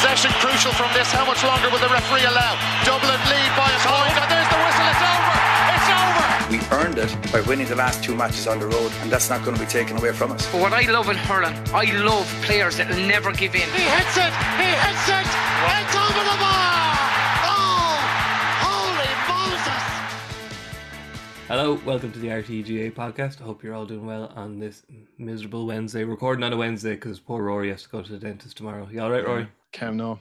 Possession crucial from this. How much longer will the referee allow? Dublin lead by a point, and there's the whistle. It's over. It's over. We earned it by winning the last two matches on the road, and that's not going to be taken away from us. But what I love in hurling, I love players that will never give in. He hits it. He hits it. It's over the bar. Oh, holy Moses! Hello, welcome to the RTGA podcast. I hope you're all doing well on this miserable Wednesday. Recording on a Wednesday because poor Rory has to go to the dentist tomorrow. You all right, Rory? Cam, no.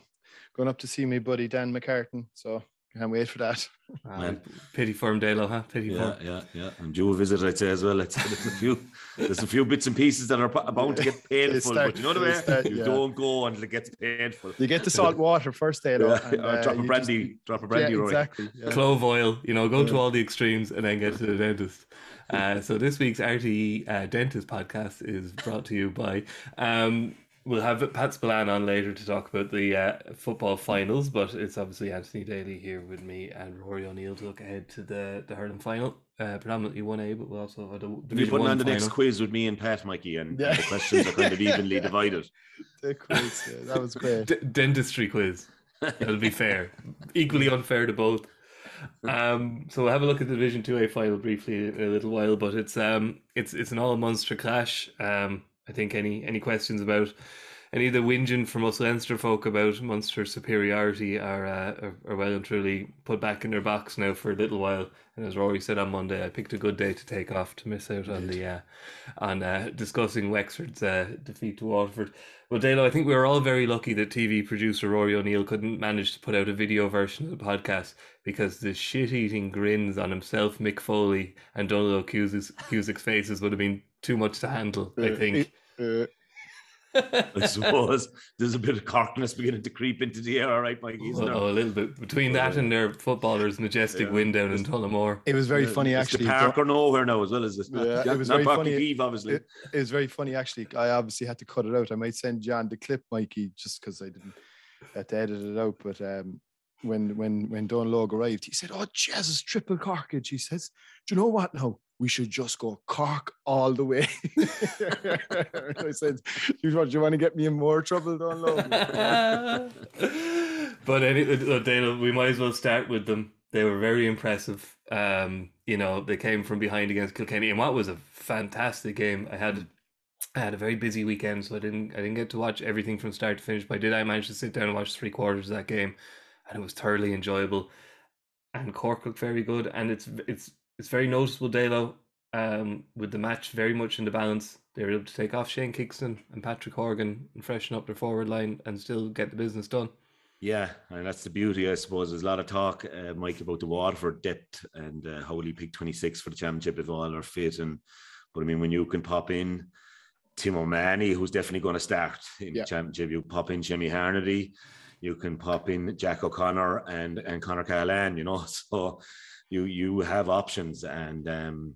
Going up to see my buddy Dan McCartan, so can't wait for that. Uh, pity for him, Dalo, huh? Pity for Yeah, him. yeah, yeah. And due a visit, I'd say as well. It's, there's a few, there's a few bits and pieces that are po- bound to get painful, start- but you know the they way start- you yeah. don't go until it gets painful. You get the salt water first day, though. Yeah, and, or uh, drop a brandy, just- drop a brandy, yeah, Rory. exactly. yeah. Clove oil, you know, go to all the extremes and then get to the dentist. Uh, so this week's RTE uh, Dentist podcast is brought to you by. Um, we'll have Pat Spillane on later to talk about the uh, football finals, but it's obviously Anthony Daly here with me and Rory O'Neill to look ahead to the the hurling final, uh, predominantly one A, but we'll also have a We'll be putting One on the final. next quiz with me and Pat, Mikey, and, Yeah. the questions are kind of evenly divided. The quiz, yeah, that was great. D- dentistry quiz. That'll be fair. Equally unfair to both. Um, so we'll have a look at the Division Two A final briefly in a little while, but it's um it's it's an all monster clash. Um, I think any any questions about any of the whinging from us Leinster folk about Munster superiority are, uh, are are well and truly put back in their box now for a little while. And as Rory said on Monday, I picked a good day to take off to miss out on the uh, on uh, discussing Wexford's uh, defeat to Waterford. Well, Dalo, I think we were all very lucky that TV producer Rory O'Neill couldn't manage to put out a video version of the podcast because the shit-eating grins on himself, Mick Foley, and Donald Cusack's faces would have been too much to handle. I Uh, think. Uh, I suppose there's a bit of cockness beginning to creep into the air, all right, Mikey, isn't? Oh, a little bit between that and their footballers' majestic Yeah. win down in Tullamore. it was very Yeah, funny, it's actually. the park or nowhere now, as well as this. Yeah, it was not very funny. Keeve, obviously. It, it was very funny, actually. I obviously had to cut it out. I might send John the clip, Mikey, just because I didn't have to edit it out. But um, when when when Dónal Óg arrived, he said, "Oh, Jesus, triple Corkage." He says, "Do you know what? Now we should just go Cork all the way." I said, "You want you want to get me in more trouble, Dónal Óg?" but anyway, uh, Dale, we might as well start with them. They were very impressive. Um, you know, they came from behind against Kilkenny, and what was a fantastic game. I had I had a very busy weekend, so I didn't I didn't get to watch everything from start to finish. But I did. I managed to sit down and watch three quarters of that game, and it was thoroughly enjoyable. And Cork looked very good, and it's it's it's very noticeable, Dalo. Um, with the match very much in the balance, they were able to take off Shane Kingston and Patrick Horgan and freshen up their forward line and still get the business done. Yeah, and that's the beauty, I suppose. There's a lot of talk, uh, Mike, about the Waterford depth and uh, how will he pick 26 for the championship if all are fit. And but I mean, when you can pop in Tim O'Mahony, who's definitely going to start in Yeah. the championship, you pop in Jimmy Harnedy, you can pop in Jack O'Connor and and Conor Cahalane. You know, so you you have options, and um,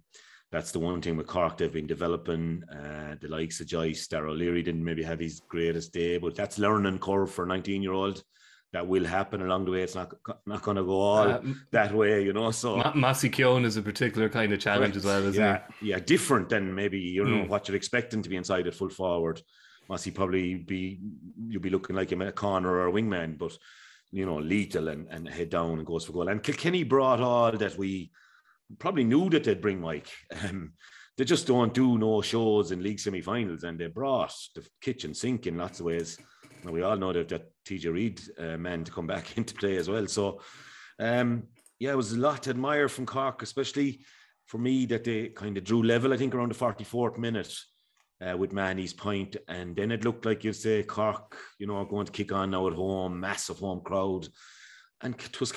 that's the one thing with Cork. They've been developing uh, the likes of Joyce, Darrell O'Leary didn't maybe have his greatest day, but that's learning curve for a 19 year old. That will happen along the way. It's not not going to go all Uh, that way, you know. So Ma- Massey is a particular kind of challenge as well, isn't yeah, yeah, different than maybe you know Mm. what you're expecting to be inside a full forward. He probably be you'll be looking like him at a corner or a wingman, but you know, lethal and, and head down and goes for goal. And Kilkenny brought all that we probably knew that they'd bring Mike. Um, they just don't do no shows in league semi-finals, and they brought the kitchen sink in lots of ways. Now we all know that that TJ Reid uh, man to come back into play as well. So um, yeah, it was a lot to admire from Cork, especially for me that they kind of drew level. I think around the forty fourth minute uh, with Manny's point, and then it looked like you'd say Cork, you know, going to kick on now at home, massive home crowd, and it was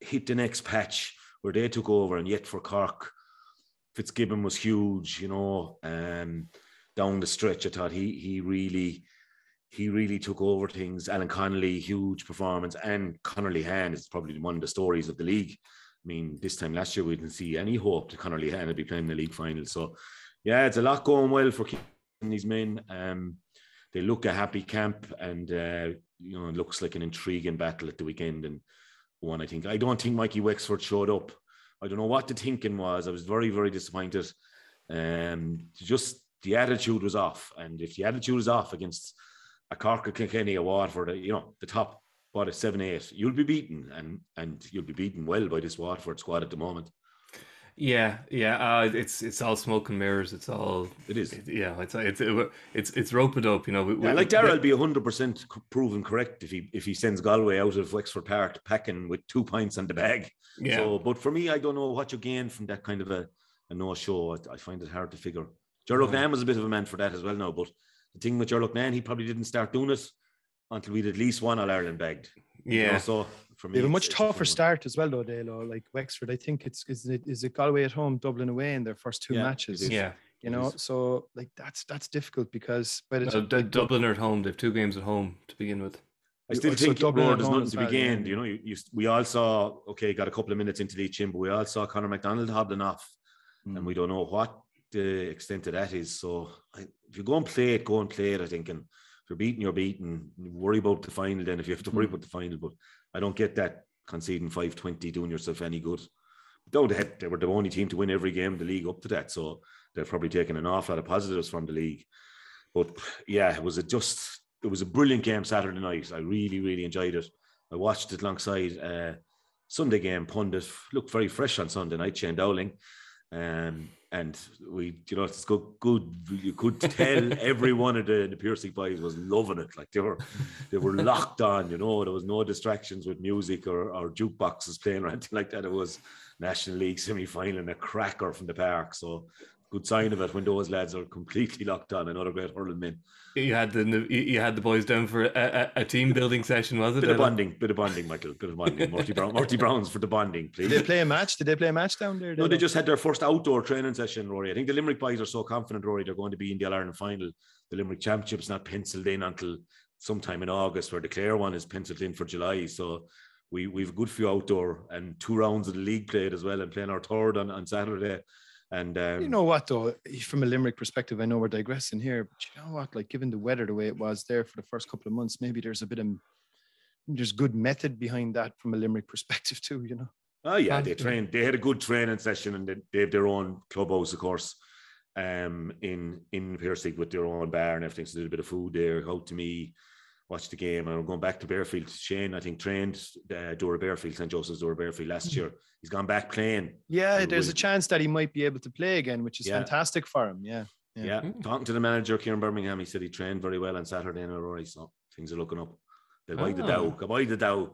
hit the next patch where they took over, and yet for Cork, Fitzgibbon was huge, you know, um, down the stretch. I thought he he really he really took over things. Alan Connolly, huge performance, and Connolly Han is probably one of the stories of the league. I mean, this time last year we didn't see any hope that Connolly Han would be playing the league final. So, yeah, it's a lot going well for these men. Um, they look a happy camp, and uh, you know, it looks like an intriguing battle at the weekend. And one, I think, I don't think Mikey Wexford showed up. I don't know what the thinking was. I was very, very disappointed. Um, just the attitude was off, and if the attitude is off against a Cork, a Kilkenny, a Waterford, you know, the top what a seven eight, you'll be beaten, and and you'll be beaten well by this Waterford squad at the moment. Yeah, yeah. Uh, it's it's all smoke and mirrors. It's all it is. It, yeah, it's it's it's it's rope it up. You know, we, yeah, like Darrell will be hundred percent proven correct if he if he sends Galway out of Wexford Park packing with two pints on the bag. Yeah. So, but for me, I don't know what you gain from that kind of a, a no show. I, I, find it hard to figure. Gerald yeah. was a bit of a man for that as well now. But the thing with Ger Loughnane, he probably didn't start doing it until we'd at least one All Ireland bagged. Yeah. You know, so for me, they have a much tougher start as well, though. Dale, like Wexford, I think it's is it is it Galway at home, Dublin away in their first two yeah, matches. Yeah. You know, so like that's that's difficult because by the no, time, Dublin are at home, they have two games at home to begin with. I still so think Dublin there's nothing to be gained. You know, you, you, we all saw okay, got a couple of minutes into the chin, but we all saw Conor McDonald hobbling off, mm. and we don't know what the extent of that is. So I, if you go and play it, go and play it. I think, and if you're beaten, you're beaten. Worry about the final then if you have to worry mm. about the final. But I don't get that conceding 520 doing yourself any good. Though they, had, they were the only team to win every game in the league up to that. So they've probably taken an awful lot of positives from the league. But yeah, it was a just it was a brilliant game Saturday night. I really, really enjoyed it. I watched it alongside uh, Sunday game pundit. Looked very fresh on Sunday night, Shane Dowling. Um, and we, you know, it's good. Good, you could tell every one of the, the Piercy boys was loving it. Like they were, they were locked on. You know, there was no distractions with music or, or jukeboxes playing or anything like that. It was National League semi final and a cracker from the park. So good sign of it when those lads are completely locked on. Another great hurling men. You had the you had the boys down for a, a, a team building session, was it? Bit of bonding, bit of bonding, Michael. Bit of bonding. Marty Brown, Marty Browns for the bonding, please. Did they play a match? Did they play a match down there? No, they just had their first outdoor training session, Rory. I think the Limerick boys are so confident, Rory, they're going to be in the All Ireland final. The Limerick Championship's not penciled in until sometime in August, where the Clare one is penciled in for July. So we we've a good few outdoor and two rounds of the league played as well, and playing our third on, on Saturday. And um, you know what, though, from a Limerick perspective, I know we're digressing here, but you know what? Like, given the weather the way it was there for the first couple of months, maybe there's a bit of there's good method behind that from a Limerick perspective too. You know. Oh yeah, they trained. They had a good training session, and they, they have their own clubhouse, of course, um, in in Piercy with their own bar and everything. So there's a bit of food there. Out to me, watch the game. And I'm going back to Barefield. Shane, I think, trained uh, Doora Barefield, St. Joseph's Doora Barefield last hmm. year. He's gone back playing. Yeah, there's a chance that he might be able to play again, which is yeah. fantastic for him. Yeah. Yeah. yeah. Hmm. Talking to the manager, Kieran Birmingham, he said he trained very well on Saturday in Aurora. So things are looking up. They'll buy the Dow. They'll buy the Dow.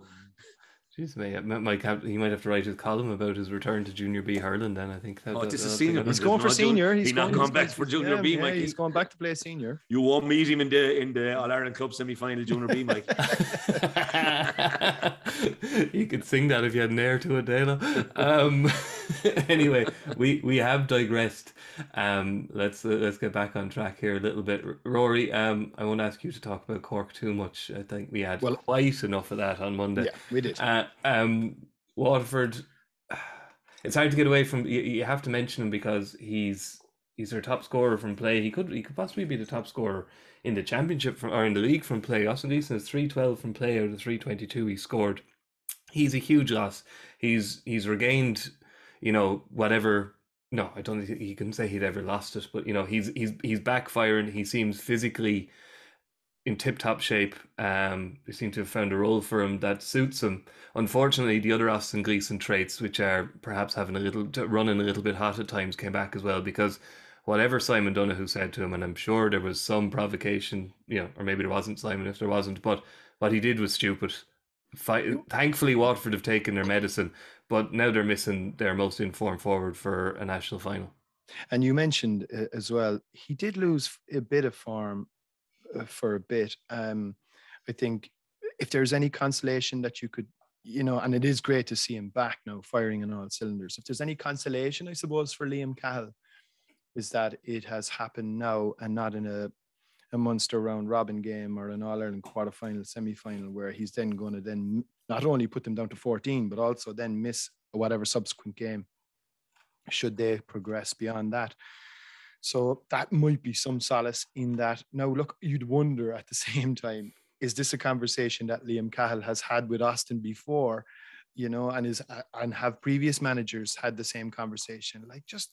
Jeez, Mike, he might have to write his column about his return to Junior B hurling. Then I think. That, oh, this is senior. He's going for senior. He's, he's not going back for Junior yeah, B, yeah, Mike. He's going back to play senior. You won't meet him in the in the All Ireland Club semi final, Junior B, Mike. you could sing that if you had an air to it, Dana. Um, anyway, we we have digressed. Um, let's uh, let's get back on track here a little bit. Rory, um, I won't ask you to talk about Cork too much. I think we had well, quite enough of that on Monday. Yeah, we did. Uh, um, Waterford, it's hard to get away from. You, you have to mention him because he's he's their top scorer from play. He could he could possibly be the top scorer in the championship from or in the league from play. Austin Gleeson is three twelve from play out of three twenty two he scored. He's a huge loss. He's he's regained, you know, whatever. No, I don't think he can say he'd ever lost it, but you know, he's he's he's backfiring. He seems physically in tip top shape. Um, they seem to have found a role for him that suits him. Unfortunately, the other Austin Gleeson traits, which are perhaps having a little running a little bit hot at times, came back as well because whatever Simon Donohoe said to him, and I'm sure there was some provocation, you know, or maybe there wasn't Simon if there wasn't, but what he did was stupid. Thankfully, Waterford have taken their medicine, but now they're missing their most informed forward for a national final. And you mentioned uh, as well, he did lose a bit of form uh, for a bit. Um, I think if there's any consolation that you could, you know, and it is great to see him back now, firing on all cylinders. If there's any consolation, I suppose, for Liam Cahill, is that it has happened now and not in a a Munster round robin game or an All Ireland quarter final, semi final, where he's then going to then not only put them down to 14, but also then miss whatever subsequent game should they progress beyond that. So that might be some solace in that. Now, look, you'd wonder at the same time, is this a conversation that Liam Cahill has had with Austin before, you know, and is and have previous managers had the same conversation? Like just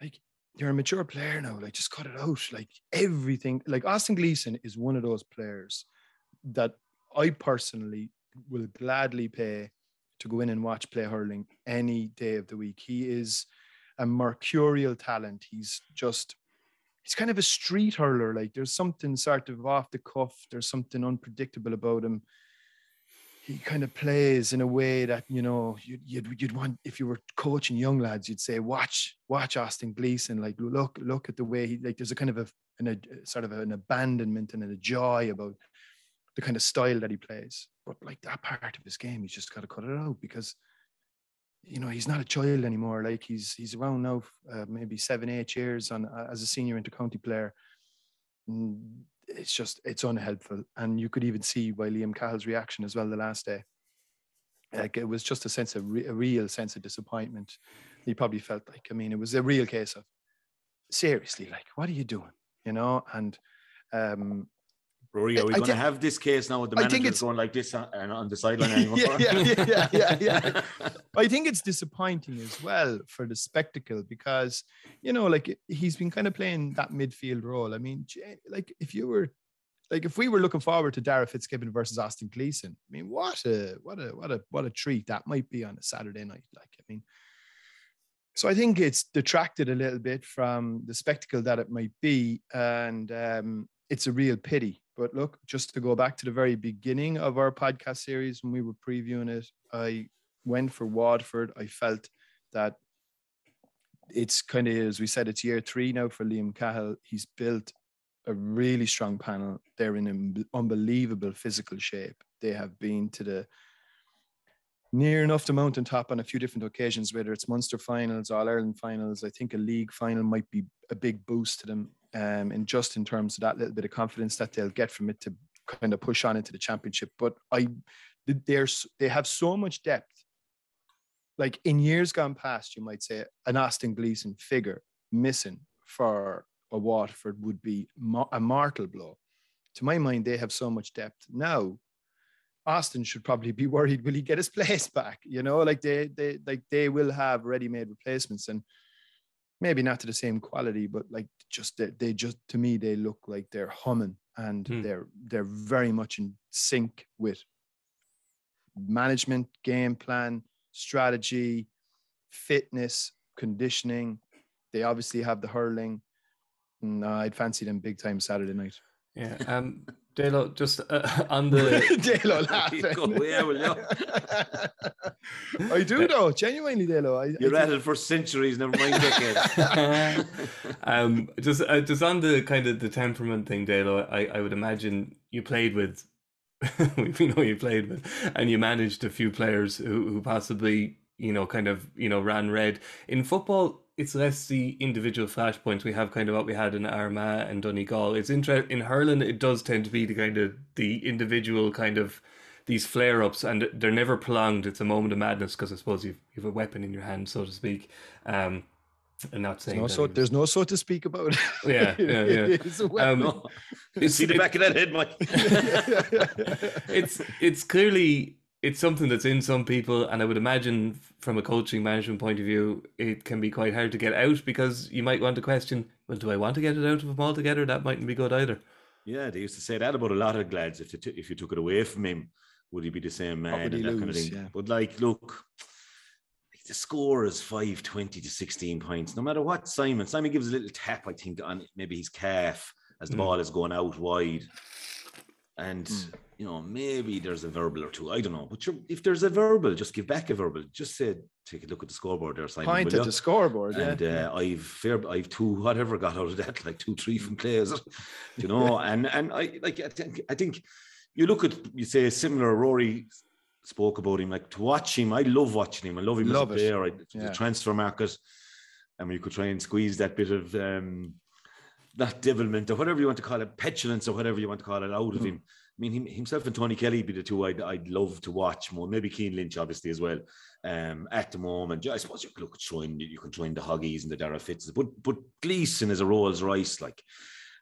like you're a mature player now. Like, just cut it out. Like everything. Like Austin Gleeson is one of those players that I personally will gladly pay to go in and watch play hurling any day of the week. He is a mercurial talent. He's just he's kind of a street hurler. Like there's something sort of off the cuff. There's something unpredictable about him. He kind of plays in a way that you know you'd, you'd you'd want if you were coaching young lads, you'd say watch watch Austin Gleeson. Like look look at the way he like. There's a kind of a, an, a sort of an abandonment and a joy about the kind of style that he plays. But like that part of his game, he's just got to cut it out because you know he's not a child anymore. Like he's he's around now, uh, maybe seven eight years on uh, as a senior intercounty player. It's just it's unhelpful, and you could even see by Liam Cahill's reaction as well the last day. Like it was just a sense of re- a real sense of disappointment. He probably felt like I mean it was a real case of seriously like what are you doing, you know? And um, Rory, are we going to have this case now with the I think managers it's- going like this on, on the sideline anymore? yeah, yeah, yeah, yeah, yeah. I think it's disappointing as well for the spectacle because you know, like he's been kind of playing that midfield role. I mean, like if you were, like if we were looking forward to Darragh Fitzgibbon versus Austin Gleeson, I mean, what a what a what a what a treat that might be on a Saturday night. Like, I mean, so I think it's detracted a little bit from the spectacle that it might be, and um, it's a real pity. But look, just to go back to the very beginning of our podcast series when we were previewing it, I went for Waterford. I felt that it's kind of, as we said, it's year three now for Liam Cahill. He's built a really strong panel. They're in un- unbelievable physical shape. They have been to the near enough the mountaintop on a few different occasions, whether it's Munster finals, All Ireland finals. I think a league final might be a big boost to them, um, and just in terms of that little bit of confidence that they'll get from it to kind of push on into the championship. But I, they're they have so much depth. Like in years gone past, you might say an Austin Gleeson figure missing for a Waterford would be a mortal blow. To my mind, they have so much depth now. Austin should probably be worried. Will he get his place back? You know, like they they like they will have ready-made replacements, and maybe not to the same quality, but like just they, they just to me they look like they're humming and Hmm. they're they're very much in sync with management, game plan, strategy, fitness, conditioning. They obviously have the hurling. No, I'd fancy them big time Saturday night. Yeah. Um, Dalo, just uh, on the Dalo Go, yeah, well, laughing. I do though, genuinely, Dalo. I, You're I at it for centuries, never mind decades. um, just uh, just on the kind of the temperament thing, Dalo, I, I would imagine you played with, we know you played with, and you managed a few players who, who possibly you know kind of you know ran red in football. It's less the individual flashpoints. We have kind of what we had in Armagh and Donegal. It's inter- in hurling. It does tend to be the kind of the individual kind of these flare ups, and they're never prolonged. It's a moment of madness because I suppose you've you've a weapon in your hand, so to speak. Um, and not saying no that so, he was- there's no so to speak about it. Yeah, yeah, yeah. It's a weapon. Um, it's, See the it- back of that head, Mike. it's it's clearly it's something that's in some people, and I would imagine from a coaching management point of view, it can be quite hard to get out because you might want to question, well, do I want to get it out of him altogether? That mightn't be good either. Yeah, they used to say that about a lot of lads. If they t- if you took it away from him, would he be the same man and he that kind of thing? Yeah. But like, look, the score is five twenty to sixteen points. No matter what, Simon. Simon gives a little tap, I think, on maybe his calf as the Mm. ball is going out wide, and Mm. you know maybe there's a verbal or two. I don't know, but you're, if there's a verbal, just give back a verbal. Just say, take a look at the scoreboard there, Simon. Point at the scoreboard. Yeah. and uh, I've fair, I've two whatever got out of that, like two, three from players, you know. and and I like I think I think you look at you say similar. Rory spoke about him like to watch him. I love watching him. I love him Love as a player. I, Yeah. The transfer market, and you could try and squeeze that bit of um, not devilment or whatever you want to call it, petulance or whatever you want to call it out of Mm. him. I mean, him, himself and Tony Kelly be the two I'd, I'd love to watch more. Maybe Cian Lynch, obviously, as well. Um, at the moment, I suppose you could look throwing, you can join the Hoggies and the Darragh Fitz, but but Gleeson is a Rolls Royce, like,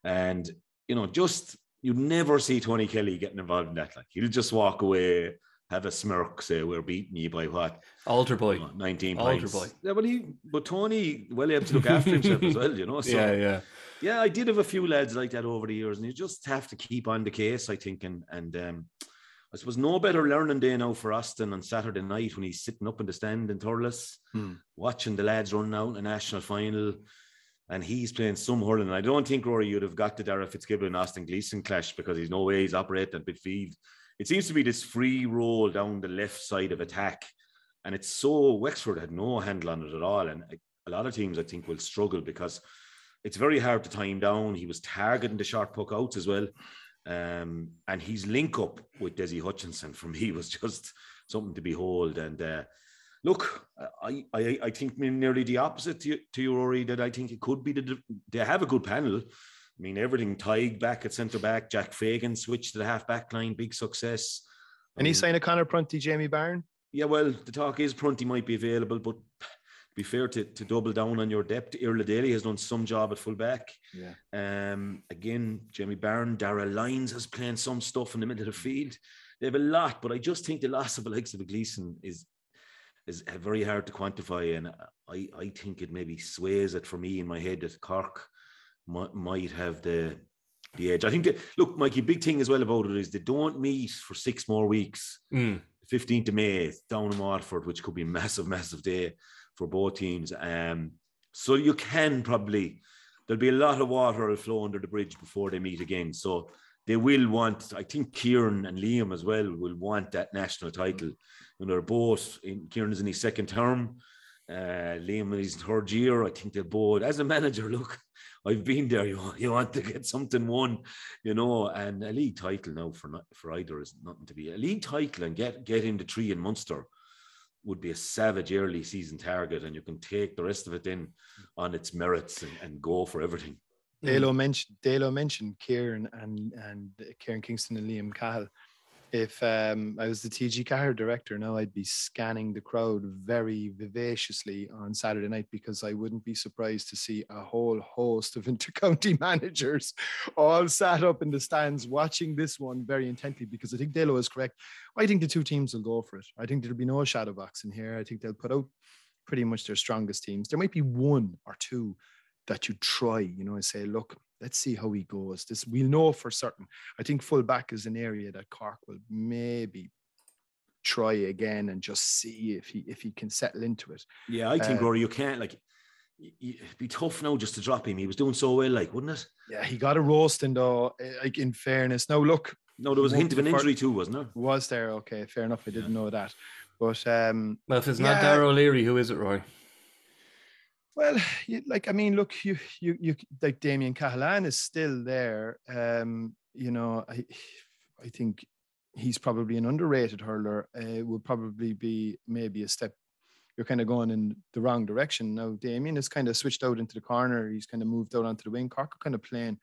and you know, just you'd never see Tony Kelly getting involved in that. Like, he'll just walk away have a smirk, say we're beating you by what Altar boy. 19 Altar points. boy. Yeah, but he, but Tony, well he able to look after himself as well, you know. So yeah, yeah. Yeah, I did have a few lads like that over the years, and you just have to keep on the case, I think. And and um, I suppose no better learning day now for Austin on Saturday night when he's sitting up in the stand in Thurles, Hmm. watching the lads run out in a national final, and he's playing some hurling. And I don't think Rory you'd have got the Darragh Fitzgibbon Austin Gleeson clash because he's no way he's operating at midfield. It seems to be this free roll down the left side of attack, and it's so Wexford had no handle on it at all, and a lot of teams I think will struggle because it's very hard to time down. He was targeting the short puck outs as well. Um, and his link up with Dessie Hutchinson for me was just something to behold. And uh, look, I, I I think nearly the opposite to you, to you, Rory, that I think it could be the they have a good panel. I mean, everything tied back at centre back, Jack Fagan switched to the half back line, big success. And mean, sign of Conor Prunty, Jamie Barron? yeah, well, the talk is Prunty might be available, but be fair to, to double down on your depth, Iarlaith Daly has done some job at full back. Yeah. Um, again, Jamie Barron, Darragh Lyons has playing some stuff in the middle of the field. They have a lot, but I just think the loss of Austin Gleeson is is very hard to quantify, and I I think it maybe sways it for me in my head that Cork might, might have the the edge. I think that look, Mikey, big thing as well about it is they don't meet for six more weeks. Mm. 15th of May down in Waterford, which could be a massive, massive day for both teams. Um, so you can probably there'll be a lot of water will flow under the bridge before they meet again. So they will want, I think Kieran and Liam as well will want that national title. And they're both in Kieran's in his second term. Uh, Liam in his third year. I think they're both as a manager. Look, I've been there. You you want to get something won, you know, and a league title now for not, for either is nothing to be a league title and get get into three in Munster would be a savage early season target, and you can take the rest of it in on its merits and, and go for everything. Dalo mentioned Dalo mentioned Kieran and and Kieran Kingston and Liam Cahill. If um, I was the TG Ceathair director now, I'd be scanning the crowd very vivaciously on Saturday night because I wouldn't be surprised to see a whole host of intercounty managers all sat up in the stands watching this one very intently because I think Dalo is correct. I think the two teams will go for it. I think there'll be no shadow boxing here. I think they'll put out pretty much their strongest teams. There might be one or two that you try, you know, and say, look, let's see how he goes. This we'll know for certain. I think full back is an area that Cork will maybe try again and just see if he if he can settle into it. Yeah, I think Uh, Rory, you can't like. y- y- It'd be tough now just to drop him. He was doing so well, like, wouldn't it? Yeah, he got a roasting though. eh, Like in fairness, now look, No, there was a hint of an injury too, wasn't there? was there okay? Fair enough. I didn't know that, but um, Well, if it's not Yeah. Dara O'Leary, who is it, Roy? Well, you, like I mean, look, you you you like Damien Cahalane is still there. Um, you know, I I think he's probably an underrated hurler. Uh, would probably be maybe a step. You're kind of going in the wrong direction now. Damien is kind of switched out into the corner. He's kind of moved out onto the wing. Cork are kind of playing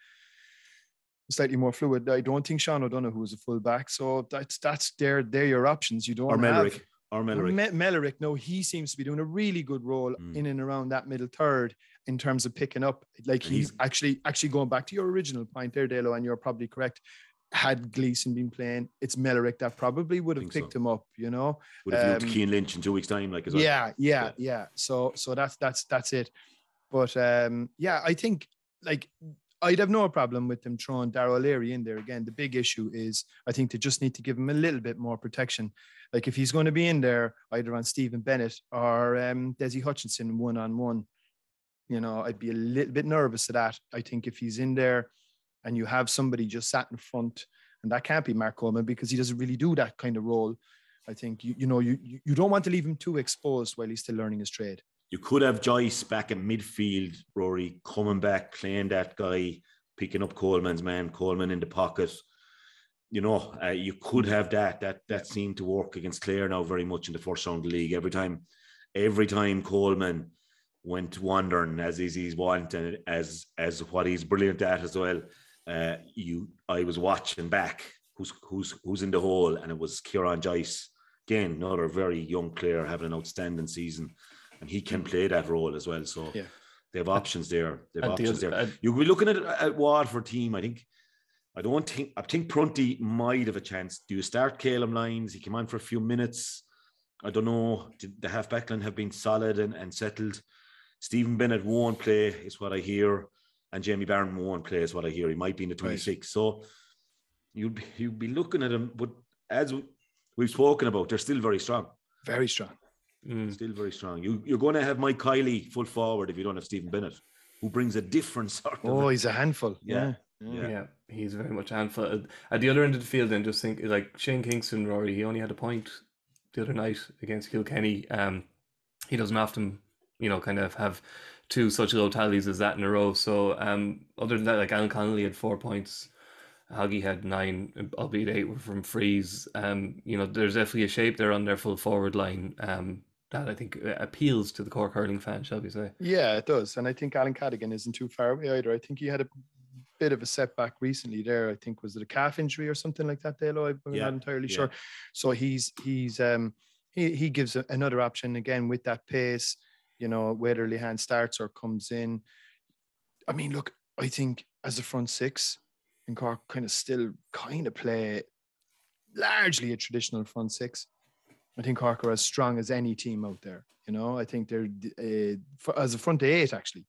slightly more fluid. I don't think Sean O'Donoghue is a full back, so that's that's there. They're your options. You don't Or have- Mellerick. Or Mellerick. Me- Mellerick, no, he seems to be doing a really good role Mm. in and around that middle third in terms of picking up. Like he's, he's- actually actually going back to your original point there, Delo, and you're probably correct. Had Gleeson been playing, it's Mellerick that probably would have Think so. picked him up, you know. Would have um, um, Cian Lynch in two weeks' time, like as well. Yeah, yeah, Yeah. yeah. So so that's that's that's it. But um, yeah, I think like I'd have no problem with them throwing Darrow Leary in there again. The big issue is I think they just need to give him a little bit more protection. Like if he's going to be in there, either on Stephen Bennett or um, Dessie Hutchinson one on one, you know, I'd be a little bit nervous of that. I think if he's in there and you have somebody just sat in front, and that can't be Mark Coleman because he doesn't really do that kind of role. I think you you know you you don't want to leave him too exposed while he's still learning his trade. You could have Joyce back in midfield, Rory coming back, playing that guy, picking up Coleman's man, Coleman in the pocket. You know, uh, you could have that. That that seemed to work against Clare now very much in the first round of the league. Every time, every time Coleman went wandering as is he's wanting, as as what he's brilliant at as well. Uh, you, I was watching back. Who's who's who's in the hole, and it was Kieran Joyce again, another very young player having an outstanding season, and he can play that role as well. So Yeah. they have options there. They have And the options other- there. You'll be looking at at Waterford team. I think I don't think I think Prunty might have a chance. Do you start Calum Lyons? He came on for a few minutes. I don't know. The half backline have been solid and, and settled. Stephen Bennett won't play, is what I hear, and Jamie Barron won't play, is what I hear. He might be in the 26. Right. So you'd be, you'd be looking at him, but as we've spoken about, they're still very strong. Very strong. Mm. Still very strong. You, you're going to have Mike Kiely full forward if you don't have Stephen Bennett, who brings a different sort of. Oh, he's a handful. Yeah. yeah. Yeah. yeah, he's very much a handful. At the other end of the field, then just think like Shane Kingston, Rory, he only had a point the other night against Kilkenny. Um, he doesn't often, you know, kind of have two such low tallies as that in a row. So, um, other than that, like Alan Connolly had four points, Hoggy had nine, albeit eight were from frees. Um, you know, there's definitely a shape there on their full forward line. Um, that I think uh, appeals to the Cork hurling fan, shall we say? Yeah, it does, and I think Alan Cadogan isn't too far away either. I think he had a bit of a setback recently there. I think was it a calf injury or something like that, Dalo? I'm yeah, not entirely yeah. sure. So he's he's um he he gives a, another option again with that pace. You know, whether Lehane starts or comes in. I mean, look, I think as a front six, and Cork kind of still kind of play largely a traditional front six. I think Cork are as strong as any team out there. You know, I think they're uh, for, as a front eight actually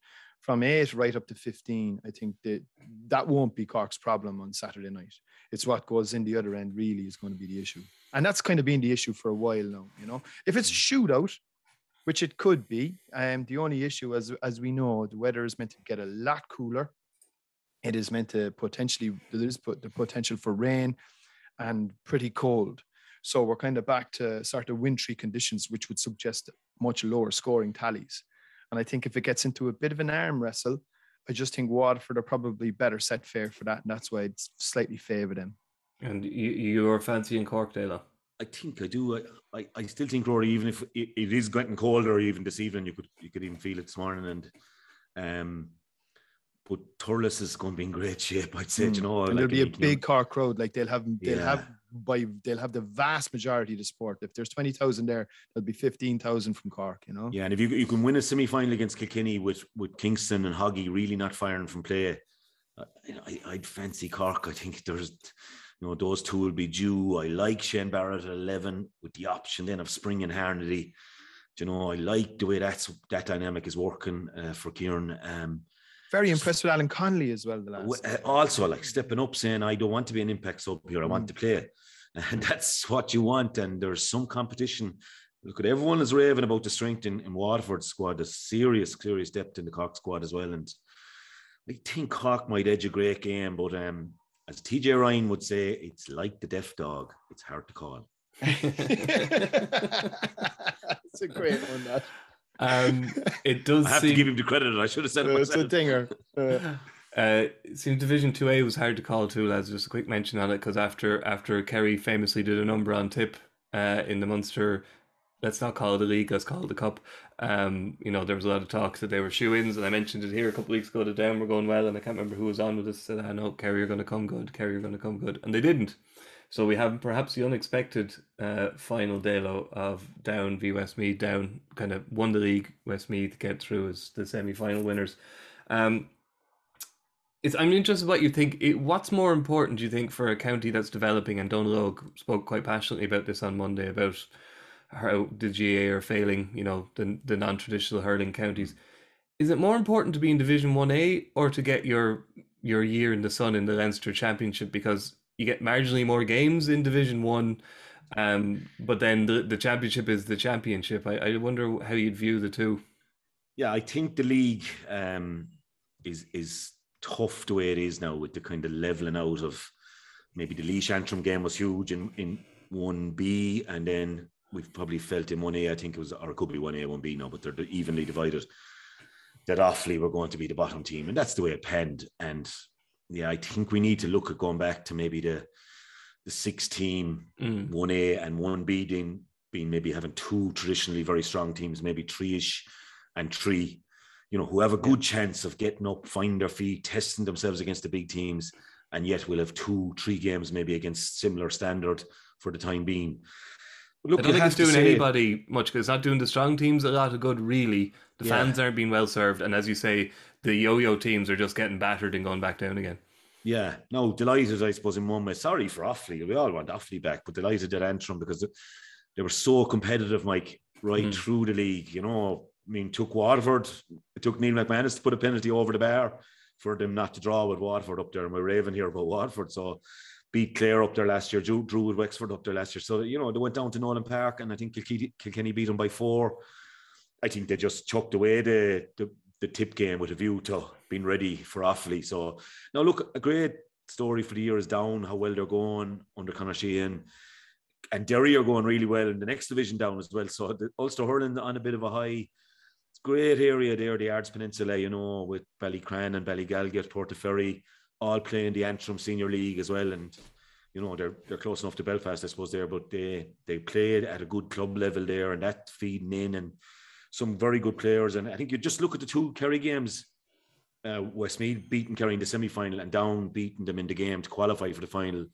from eight right up to 15, I think that that won't be Cork's problem on Saturday night. It's what goes in the other end really is going to be the issue. And that's kind of been the issue for a while now, you know. If it's a shootout, which it could be, um, the only issue, as as we know, the weather is meant to get a lot cooler. It is meant to potentially there is the potential for rain and pretty cold. So we're kind of back to sort of wintry conditions, which would suggest much lower scoring tallies. And I think if it gets into a bit of an arm wrestle, I just think Waterford are probably better set fair for that, and that's why it's slightly favour them. And you, you're fancying Cork, Dale? I think I do. I, I, I, still think Rory, even if it, it is getting colder, even this evening, you could you could even feel it this morning. And um, but Thurles is going to be in great shape. I'd say, mm. you know, and like, there'll be a big Cork crowd. Like they'll have they'll yeah. have by they'll have the vast majority of the sport. If there's twenty thousand there, there'll be fifteen thousand from Cork. You know. Yeah, and if you you can win a semi final against Kilkenny with with Kingston and Hoggy really not firing from play, uh, I, I'd fancy Cork. I think there's. You know, those two will be due. I like Shane Barrett at 11 with the option then of Spring and Harnedy. you know, I like the way that's that dynamic is working uh, for Kieran. Um, very impressed with Alan Connolly as well. The last uh, also like stepping up, saying I don't want to be an impact sub here. I want mm. to play, and that's what you want. And there's some competition. Look at everyone is raving about the strength in, in Waterford's squad. There's serious, serious depth in the Cork squad as well. And I think Cork might edge a great game, but um, as TJ Ryan would say, it's like the deaf dog. It's hard to call. it's a great one. That. Um, it does. I have seem, to give him the credit. I should have said it. It's a dinger. Uh, uh, seems Division Two A was hard to call too. As just a quick mention on it, because after after Kerry famously did a number on tip uh, in the Munster, let's not call it a league, let's call it the cup. Um, you know, there was a lot of talks that they were shoe ins, and I mentioned it here a couple of weeks ago. The Down were going well, and I can't remember who was on with us. Said, "I know Kerry are going to come good. Kerry are going to come good," and they didn't. So we have perhaps the unexpected uh, final Dalo of Down v Westmeath. Down kind of won the league. Westmeath get through as the semi final winners. Um, it's, I'm interested what you think. It, what's more important, do you think, for a county that's developing? And Dónal Óg spoke quite passionately about this on Monday about how the GAA are failing, you know, the, the non traditional hurling counties. Is it more important to be in Division 1A or to get your your year in the sun in the Leinster Championship? Because you get marginally more games in Division One, um, but then the, the championship is the championship. I, I wonder how you'd view the two. Yeah, I think the league um, is is tough the way it is now with the kind of leveling out of maybe the Laois Antrim game was huge in in one B, and then we've probably felt in one A. I think it was, or it could be one A, one B now, but they're evenly divided. That Offaly were going to be the bottom team, and that's the way it penned. And yeah, I think we need to look at going back to maybe the the six team, mm. one A and one B being, being maybe having two traditionally very strong teams, maybe three ish and three, you know, who have a good yeah. chance of getting up, finding their feet, testing themselves against the big teams, and yet we'll have two, three games maybe against similar standard for the time being. Look, I don't think it's doing say, anybody much because it's not doing the strong teams a lot of good, really. The yeah. fans aren't being well served, and as you say, the yo-yo teams are just getting battered and going back down again. Yeah, no, delighted, I suppose, in one way. Sorry for Offaly. We all want Offaly back, but delighted at Antrim because they were so competitive, Mike, right Mm. through the league. You know, I mean, took Waterford, it took Neil McManus to put a penalty over the bar for them not to draw with Waterford up there. And we're raving here about Waterford. So beat Clare up there last year, drew, drew with Wexford up there last year. So, you know, they went down to Nowlan Park and I think Kilkenny, Kilkenny beat them by four. I think they just chucked away the, the the tip game with a view to being ready for Offaly. So now look, a great story for the year is down, how well they're going under Conor Sheehan. And Derry are going really well in the next division down as well. So the Ulster hurling on a bit of a high. It's great area there, the Ards Peninsula, you know, with Ballycran and Ballygalget, Portaferry, all playing the Antrim Senior League as well. And you know, they're they're close enough to Belfast, I suppose, there, but they they played at a good club level there, and that feeding in and some very good players. And I think you just look at the two Kerry games. Uh, Westmeath beating Kerry in the semi final and Down beating them in the game to qualify for the final.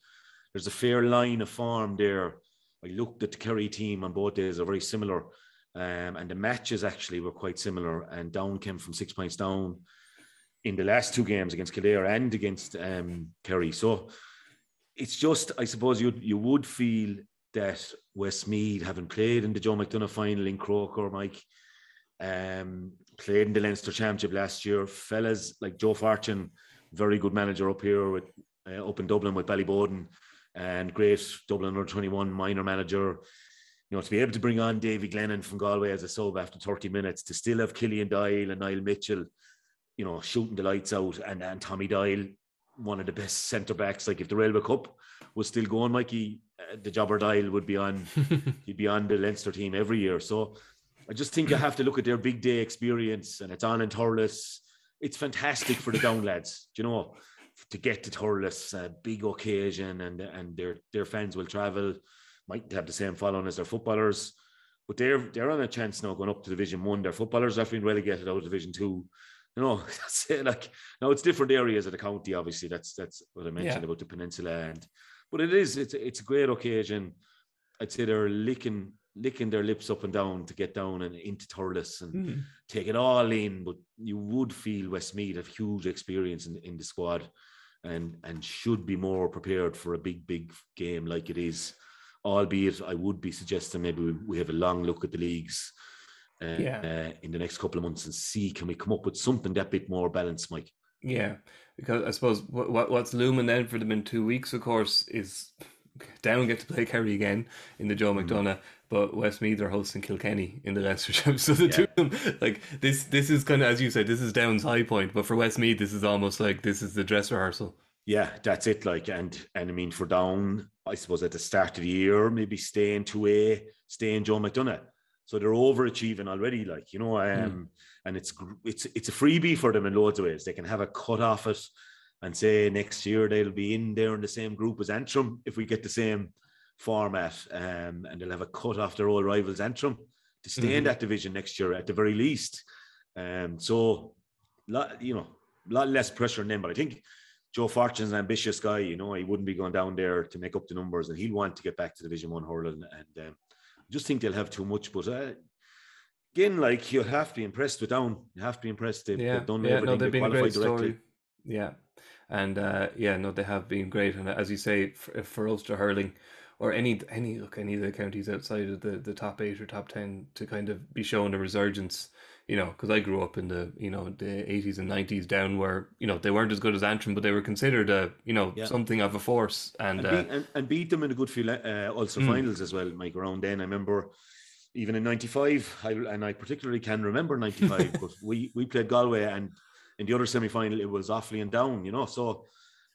There's a fair line of form there. I looked at the Kerry team on both days, are very similar. Um, and the matches actually were quite similar. And Down came from six points down in the last two games against Kildare and against um, Kerry. So it's just, I suppose you you would feel that Westmead, having played in the Joe McDonagh final in Croker, Mike, um, played in the Leinster Championship last year. Fellas like Joe Fortune, very good manager up here with uh, up in Dublin with Ballyboden, and great Dublin under twenty one minor manager. You know, to be able to bring on Davy Glennon from Galway as a sub after 30 minutes, to still have Killian Doyle and Niall Mitchell, you know, shooting the lights out, and, and Tommy Doyle, one of the best centre backs. Like if the Railway Cup was still going, Mikey, uh, the Jobber Doyle would be on, he'd be on the Leinster team every year. So I just think you have to look at their big day experience, and it's on in Thurles. It's fantastic for the down lads, do you know, to get to Thurles, a big occasion, and and their their fans will travel, might have the same following as their footballers, but they're they're on a chance now going up to Division One. Their footballers have been relegated out of Division Two. You know, that's it. Like now, it's different areas of the county. Obviously, that's that's what I mentioned Yeah. about the peninsula, and but it is it's it's a great occasion. I'd say they're licking licking their lips up and down to get down and into Thurles and Mm. take it all in. But you would feel Westmeath have huge experience in, in the squad and and should be more prepared for a big, big game like it is. Albeit, I would be suggesting maybe we, we have a long look at the leagues uh, Yeah. uh, in the next couple of months and see can we come up with something that bit more balanced, Mike. Yeah, because I suppose what, what what's looming then for them in two weeks, of course, is down get to play Kerry again in the Mm. Joe McDonagh, but Westmeath are hosting Kilkenny in the Leinster Championship. So the two of them, like this, this is kind of as you said, this is Down's high point, but for Westmeath, this is almost like this is the dress rehearsal. Yeah, that's it. Like, and and I mean, for down, I suppose at the start of the year, maybe staying to A, staying Joe McDonagh. So they're overachieving already. Like, you know, um, and it's it's it's a freebie for them in loads of ways. They can have a cut off it and say next year they'll be in there in the same group as Antrim if we get the same format, um, and they'll have a cut off their old rivals Antrim to stay in Mhm. that division next year at the very least. Um, so, lot, you know, a lot less pressure on them. But I think Joe Fortune's an ambitious guy. You know, he wouldn't be going down there to make up the numbers, and he'll want to get back to Division One hurling. And um, I just think they'll have too much. But uh, again, like you have to be impressed with Down. You have to be impressed. They've, Yeah, they've done yeah, everything. no, they've they been a great directly. story. Yeah, and uh, yeah, no, they have been great, and as you say, for, for Ulster hurling or any any look any of the counties outside of the the top eight or top ten to kind of be showing a resurgence. You know, because I grew up in the you know the eighties and nineties down where you know they weren't as good as Antrim, but they were considered a you know Yeah. something of a force. And, and, uh, beat, and, and beat them in a good few uh, Ulster Mm. finals as well, Mike. Around then, I remember even in '95, I, and I particularly can remember '95, but we we played Galway, and in the other semi final, it was Offaly and Down, you know. So,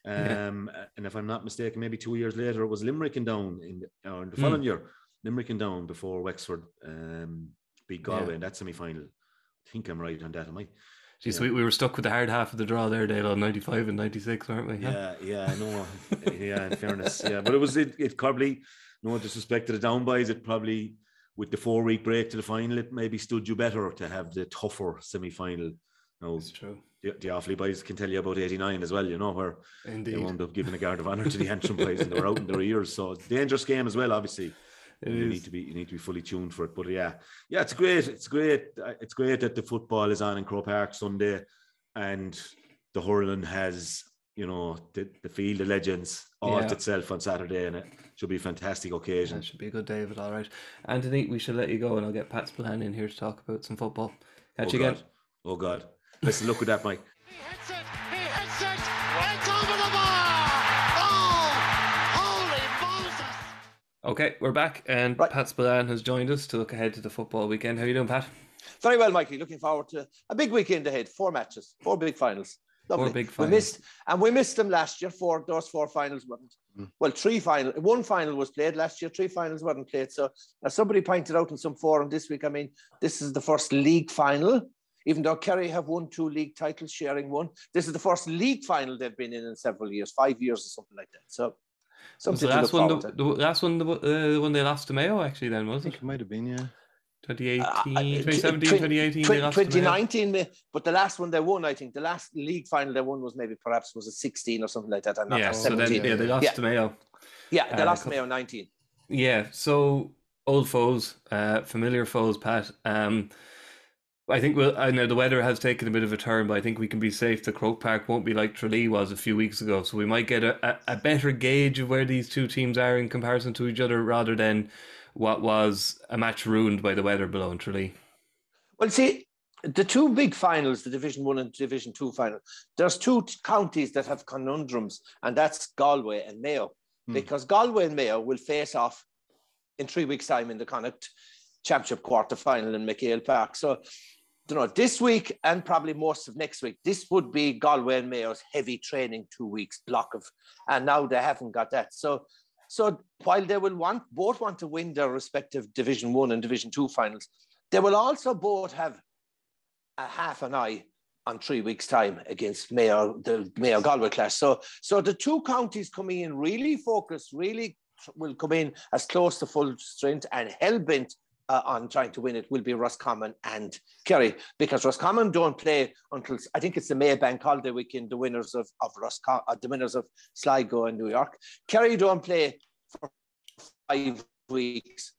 Yeah. um, and if I'm not mistaken, maybe two years later, it was Limerick and Down in the, or in the Mm. following year, Limerick and Down before Wexford um, beat Galway Yeah. in that semi final. I think I'm right on that, am I? geez, yeah. we, we were stuck with the hard half of the draw there, Dale, on ninety five and ninety six, weren't we? Yeah, yeah, I know. yeah, in fairness, yeah, but it was it. It probably no disrespect to the down boys. It probably with the four week break to the final, it maybe stood you better to have the tougher semi final. No, it's true. the, the Offaly boys can tell you about eighty nine as well. You know where they wound up giving a guard of honor to the Antrim boys, and they were out in their ears. So dangerous game as well, obviously. it you is. need to be you need to be fully tuned for it. But yeah, yeah, it's great. It's great. It's great that the football is on in Croke Park Sunday, and the hurling has you know, the, the field of legends all Yeah. itself on Saturday, and it should be a fantastic occasion. That should be a good day of it, all right. Anthony, we should let you go and I'll get Pat Spillane in here to talk about some football. Catch oh you God. again. Oh God. Let's look at that, Mike. He hits it. He hits it. It's over the bar. Oh, holy Moses. Okay, we're back and Right. Pat Spillane has joined us to look ahead to the football weekend. How are you doing, Pat? Very well, Mikey. Looking forward to a big weekend ahead. Four matches, four big finals. Lovely. big finals. We missed, and we missed them last year. Four those four finals weren't. Mm. Well, three final, one final was played last year. Three finals weren't played. So, as somebody pointed out in some forum this week, I mean, this is the first league final. Even though Kerry have won two league titles, sharing one, this is the first league final they've been in in several years, five years or something like that. So, Was something the to last look one, forward the, to. the last one, the, uh, the one they lost to Mayo, actually, then, I was think it? it might have been, yeah. 2018, Uh, uh, 2017, 2018, they Twen- lost to Mayo. 2019, but the last one they won, I think, the last league final they won was maybe perhaps was a 16 or something like that. and not Yeah, a so then yeah, they lost Yeah. to Mayo. yeah, they uh, lost couple- Mayo 19. Yeah, so old foes, uh, familiar foes, Pat. Um, I think we'll, I know the weather has taken a bit of a turn, but I think we can be safe The Croke Park won't be like Tralee was a few weeks ago. So we might get a, a, a better gauge of where these two teams are in comparison to each other rather than what was a match ruined by the weather below in Tralee. Well, see, the two big finals, the Division One and Division Two final, there's two t- counties that have conundrums, and that's Galway and Mayo, Hmm. because Galway and Mayo will face off in three weeks' time in the Connacht Championship quarter final in MacHale Park. So, you know, this week and probably most of next week, this would be Galway and Mayo's heavy training two weeks block of, and now they haven't got that. So, so while they will want both want to win their respective Division One and Division Two finals, they will also both have a half an eye on three weeks' time against Mayo, the Mayo Galway clash. So, so the two counties coming in really focused, really will come in as close to full strength and hell bent uh, on trying to win it will be Roscommon and Kerry because Roscommon don't play until I think it's the May Bank holiday weekend. The winners of of Roscommon, uh, the winners of Sligo and New York. Kerry don't play for five weeks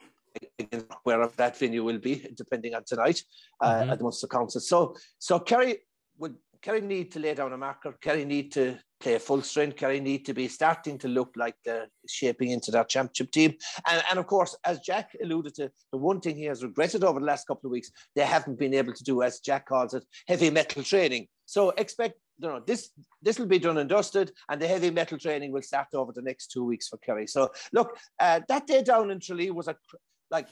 wherever that venue will be, depending on tonight uh, Mhm. at the Munster Council. So, so Kerry would Kerry need to lay down a marker. Kerry need to play a full strength. Kerry need to be starting to look like they're shaping into that championship team. And, and of course, as Jack alluded to, the one thing he has regretted over the last couple of weeks, they haven't been able to do, as Jack calls it, heavy metal training. So expect, you know, this this will be done and dusted, and the heavy metal training will start over the next two weeks for Kerry. So look, uh, that day down in Tralee was a like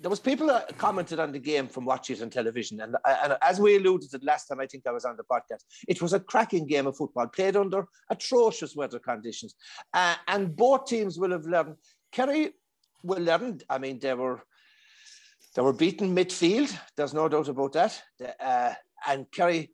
there was people that commented on the game from watching it on television, and, and as we alluded to the last time, I think I was on the podcast. It was a cracking game of football played under atrocious weather conditions, uh, and both teams will have learned. Kerry will learn. I mean, they were they were beaten midfield. There's no doubt about that. Uh, and Kerry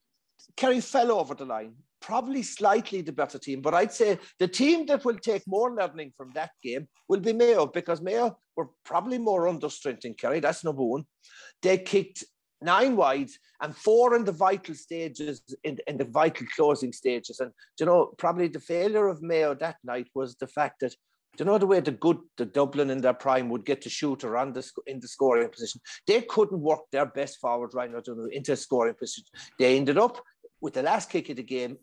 Kerry fell over the line. Probably slightly the better team, but I'd say the team that will take more learning from that game will be Mayo because Mayo were probably more under strength in Kerry. That's number one. They kicked nine wides and four in the vital stages, in, in the vital closing stages. And you know, probably the failure of Mayo that night was the fact that you know the way the good, the Dublin in their prime would get to shoot around the in the scoring position? They couldn't work their best forward right now to- into scoring position. They ended up with the last kick of the game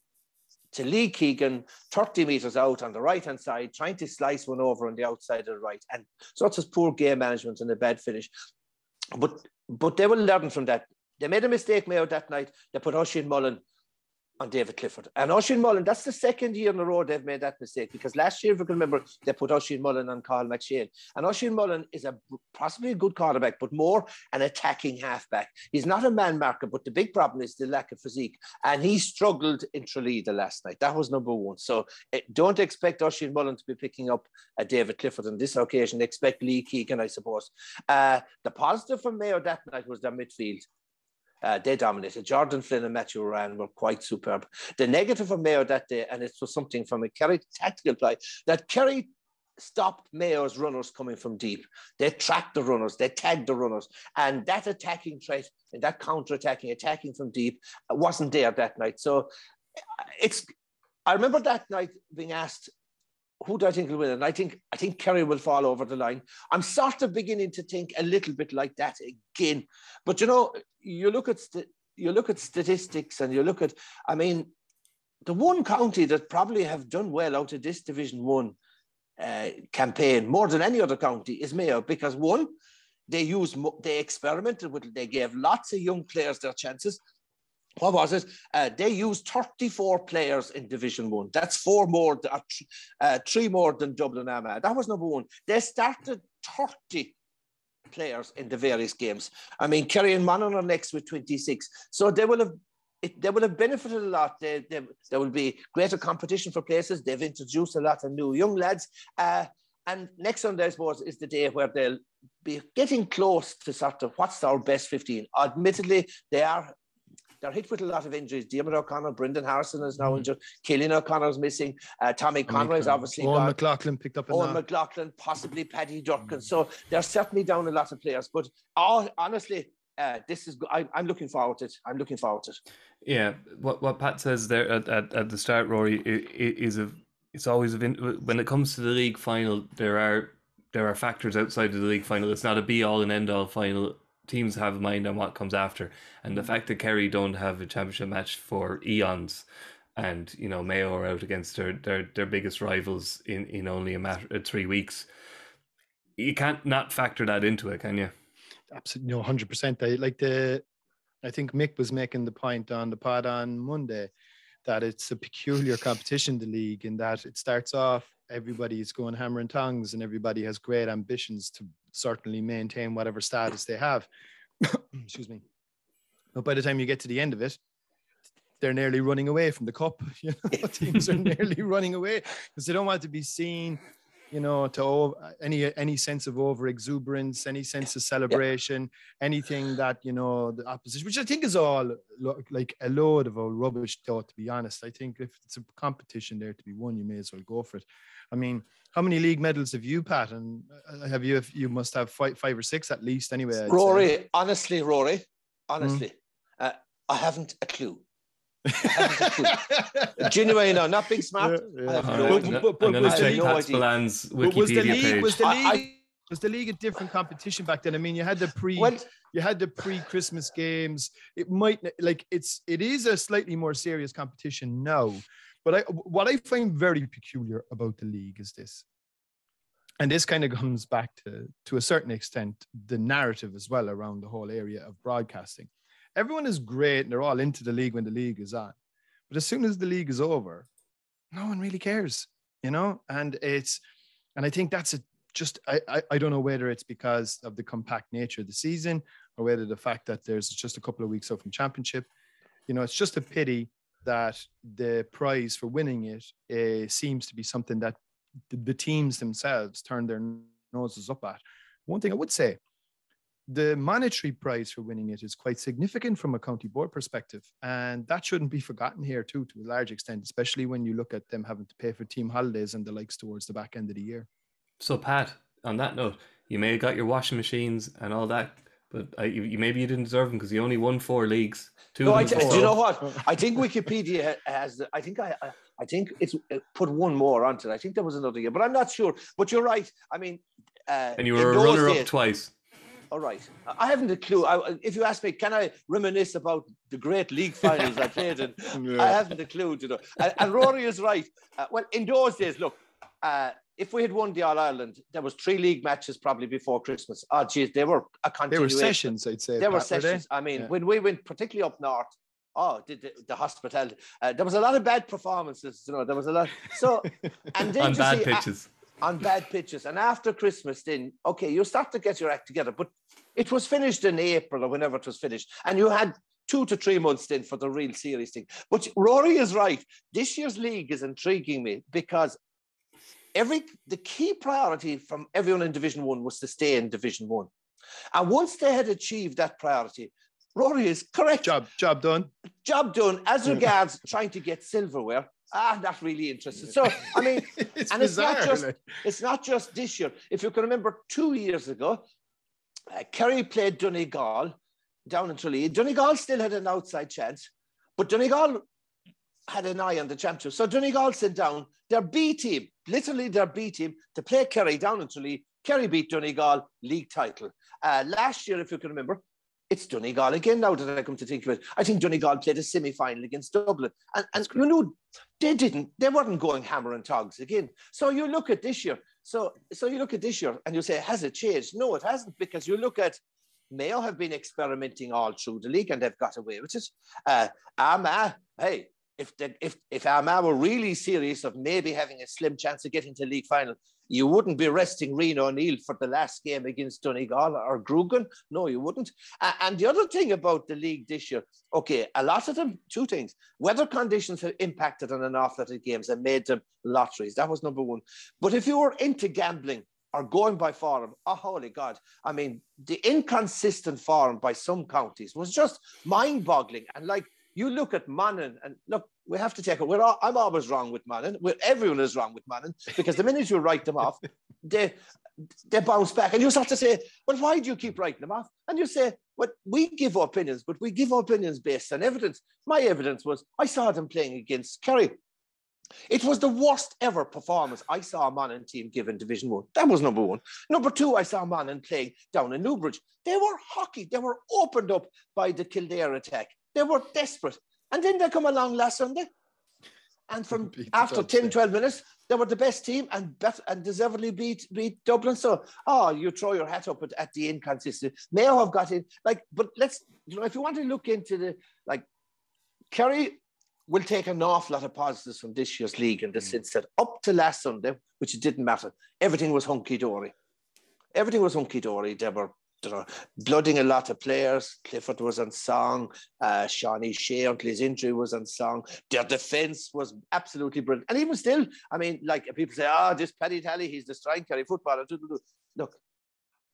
to Lee Keegan, 30 metres out on the right hand side, trying to slice one over on the outside of the right. And so it's just poor game management and a bad finish. But but they will learn from that. They made a mistake, Mayo, that night. They put Oisin Mullin on David Clifford. And Oisin Mullin, that's the second year in a row they've made that mistake because last year, if you can remember, they put Oisin Mullin on Carl McShane. And Oisin Mullin is a possibly a good quarterback, but more an attacking halfback. He's not a man marker, but the big problem is the lack of physique. And he struggled in the last night. That was number one. So eh, don't expect Oisin Mullin to be picking up a David Clifford on this occasion. Expect Lee Keegan, I suppose. Uh, the positive for Mayo that night was their midfield. Uh, they dominated. Jordan Flynn and Matthew Ruane were quite superb. The negative for Mayo that day, and it was something from a Kerry tactical play, that Kerry stopped Mayo's runners coming from deep. They tracked the runners, they tagged the runners, and that attacking trait and that counter-attacking, attacking from deep, uh, wasn't there that night. So uh, it's. I remember that night being asked who do I think will win? And I think I think Kerry will fall over the line. I'm sort of beginning to think a little bit like that again. But you know, you look at st- you look at statistics and you look at, I mean, the one county that probably have done well out of this Division One uh, campaign more than any other county is Mayo because one, they used they experimented with they gave lots of young players their chances. What was it? Uh, they used 34 players in Division One. That's four more, uh, uh, three more than Dublin Armagh. That was number one. They started 30 players in the various games. I mean, Kerry and Monaghan are next with 26. So they will have it, they will have benefited a lot. They, they, there will be greater competition for places. They've introduced a lot of new young lads. Uh, and next Sunday, I suppose, is the day where they'll be getting close to sort of what's our best 15. Admittedly, they are they're hit with a lot of injuries. Diarmuid O'Connor, Brendan Harrison is now mm-hmm. injured. Killian O'Connor's missing. Uh, Tommy Conroy's obviously Eoghan McLaughlin picked up. Eoghan McLaughlin, possibly Paddy Durcan. Mm-hmm. So they're certainly down a lot of players. But all, honestly, uh, this is I, am looking forward to it. I'm looking forward to it. Yeah, what what Pat says there at, at, at the start, Rory, is a it's always a when it comes to the league final, there are there are factors outside of the league final. It's not a be all and end all final. Teams have a mind on what comes after, and the mm. fact that Kerry don't have a championship match for eons, and you know Mayo are out against their their, their biggest rivals in in only a matter of three weeks. You can't not factor that into it, can you? Absolutely, no, hundred percent. Like the I think Mick was making the point on the pod on Monday that it's a peculiar competition, the league, in that it starts off, everybody is going hammer and tongs, and everybody has great ambitions to certainly maintain whatever status they have. Excuse me. But by the time you get to the end of it, they're nearly running away from the cup. You know, teams are nearly running away because they don't want to be seen you know, to any any sense of over exuberance, any sense of celebration, yeah. anything that you know the opposition, which I think is all like a load of a rubbish. Though, to be honest, I think if it's a competition there to be won, you may as well go for it. I mean, how many league medals have you, Pat? And uh, have you? You must have five, five or six at least, anyway. I'd Rory, say. honestly, Rory, honestly, mm. uh, I haven't a clue. Genuine, no, not big smart. Yeah, yeah. But, but, but, was the league, Was the league, was the league a different competition back then? I mean, you had the pre, well, you had the pre-Christmas games. It might like it's it is a slightly more serious competition now. But I, what I find very peculiar about the league is this, and this kind of comes back to to a certain extent the narrative as well around the whole area of broadcasting everyone is great and they're all into the league when the league is on. But as soon as the league is over, no one really cares, you know? And it's, and I think that's a, just, I, I, I don't know whether it's because of the compact nature of the season or whether the fact that there's just a couple of weeks out from championship. You know, it's just a pity that the prize for winning it uh, seems to be something that the, the teams themselves turn their noses up at. One thing I would say the monetary prize for winning it is quite significant from a county board perspective. And that shouldn't be forgotten here, too, to a large extent, especially when you look at them having to pay for team holidays and the likes towards the back end of the year. So, Pat, on that note, you may have got your washing machines and all that, but I, you, maybe you didn't deserve them because you only won four leagues. Two no, I, do you know what? I think Wikipedia has. I think I, I think it's put one more onto it. I think there was another year, but I'm not sure. But you're right. I mean, uh, and you were a runner up twice all right. I haven't a clue. I, if you ask me, can I reminisce about the great league finals I played in? Yeah. I haven't a clue. You know, and, and Rory is right. Uh, well, in those days, look, uh, if we had won the All Ireland, there was three league matches probably before Christmas. Oh, geez, they were a continuation. They were sessions, I'd say. There were sessions. Were I mean, yeah. when we went, particularly up north, oh, the, the, the hospitality. Uh, there was a lot of bad performances. You know, there was a lot. So, and then on bad see, pitches on bad pitches. And after Christmas, then okay, you start to get your act together. But it was finished in April or whenever it was finished, and you had two to three months then for the real serious thing. But Rory is right. This year's league is intriguing me because every the key priority from everyone in Division One was to stay in Division One. And once they had achieved that priority, Rory is correct. Job, job done. Job done. As regards trying to get silverware, ah, not really interested. So I mean, it's and bizarre, it's not just it's not just this year. If you can remember, two years ago, uh, Kerry played Donegal down in Tralee. Donegal still had an outside chance, but Donegal had an eye on the championship. So Donegal sent down their B team, literally their B team, to play Kerry down in Tralee. Kerry beat Donegal league title. Uh, last year, if you can remember, it's Donegal again now that I come to think of it. I think Donegal played a semi-final against Dublin. And, and you know, they didn't, they weren't going hammer and togs again. So you look at this year. So so you look at this year and you say, has it changed? No, it hasn't, because you look at Mayo have been experimenting all through the league and they've got away with it. Uh, Armagh, hey, if the, if if Armagh were really serious of maybe having a slim chance of getting to league final, you wouldn't be resting Rian O'Neill for the last game against Donegal or Grugan. No, you wouldn't. And the other thing about the league this year, okay, a lot of them, two things. Weather conditions have impacted on an awful lot of games and made them lotteries. That was number one. But if you were into gambling, or going by form. Oh, holy God. I mean, the inconsistent form by some counties was just mind boggling. And like, you look at Monaghan, and look, we have to take it. We're all, I'm always wrong with Monaghan. We're, everyone is wrong with Monaghan because the minute you write them off, they they bounce back, and you start to say, "Well, why do you keep writing them off?" And you say, "Well, we give opinions, but we give opinions based on evidence." My evidence was I saw them playing against Kerry. It was the worst ever performance I saw a Monaghan team give in Division One. That was number one. Number two, I saw Monaghan playing down in Newbridge. They were hockey. They were opened up by the Kildare attack. They were desperate. And then they come along last Sunday. And from after 10, 12 minutes, they were the best team and bet, and deservedly beat beat Dublin. So, oh, you throw your hat up at, at the inconsistency. Mayo have got it. Like, but let's, you know, if you want to look into the, like, Kerry will take an awful lot of positives from this year's league in the mm. sense that up to last Sunday, which it didn't matter, everything was hunky dory. Everything was hunky dory. They were know, blooding a lot of players. Clifford was on song. Uh, Seanie Shea, until his injury, was on song. Their defence was absolutely brilliant. And even still, I mean, like people say, oh, this Paddy Tally, he's the strike Kerry footballer. Look,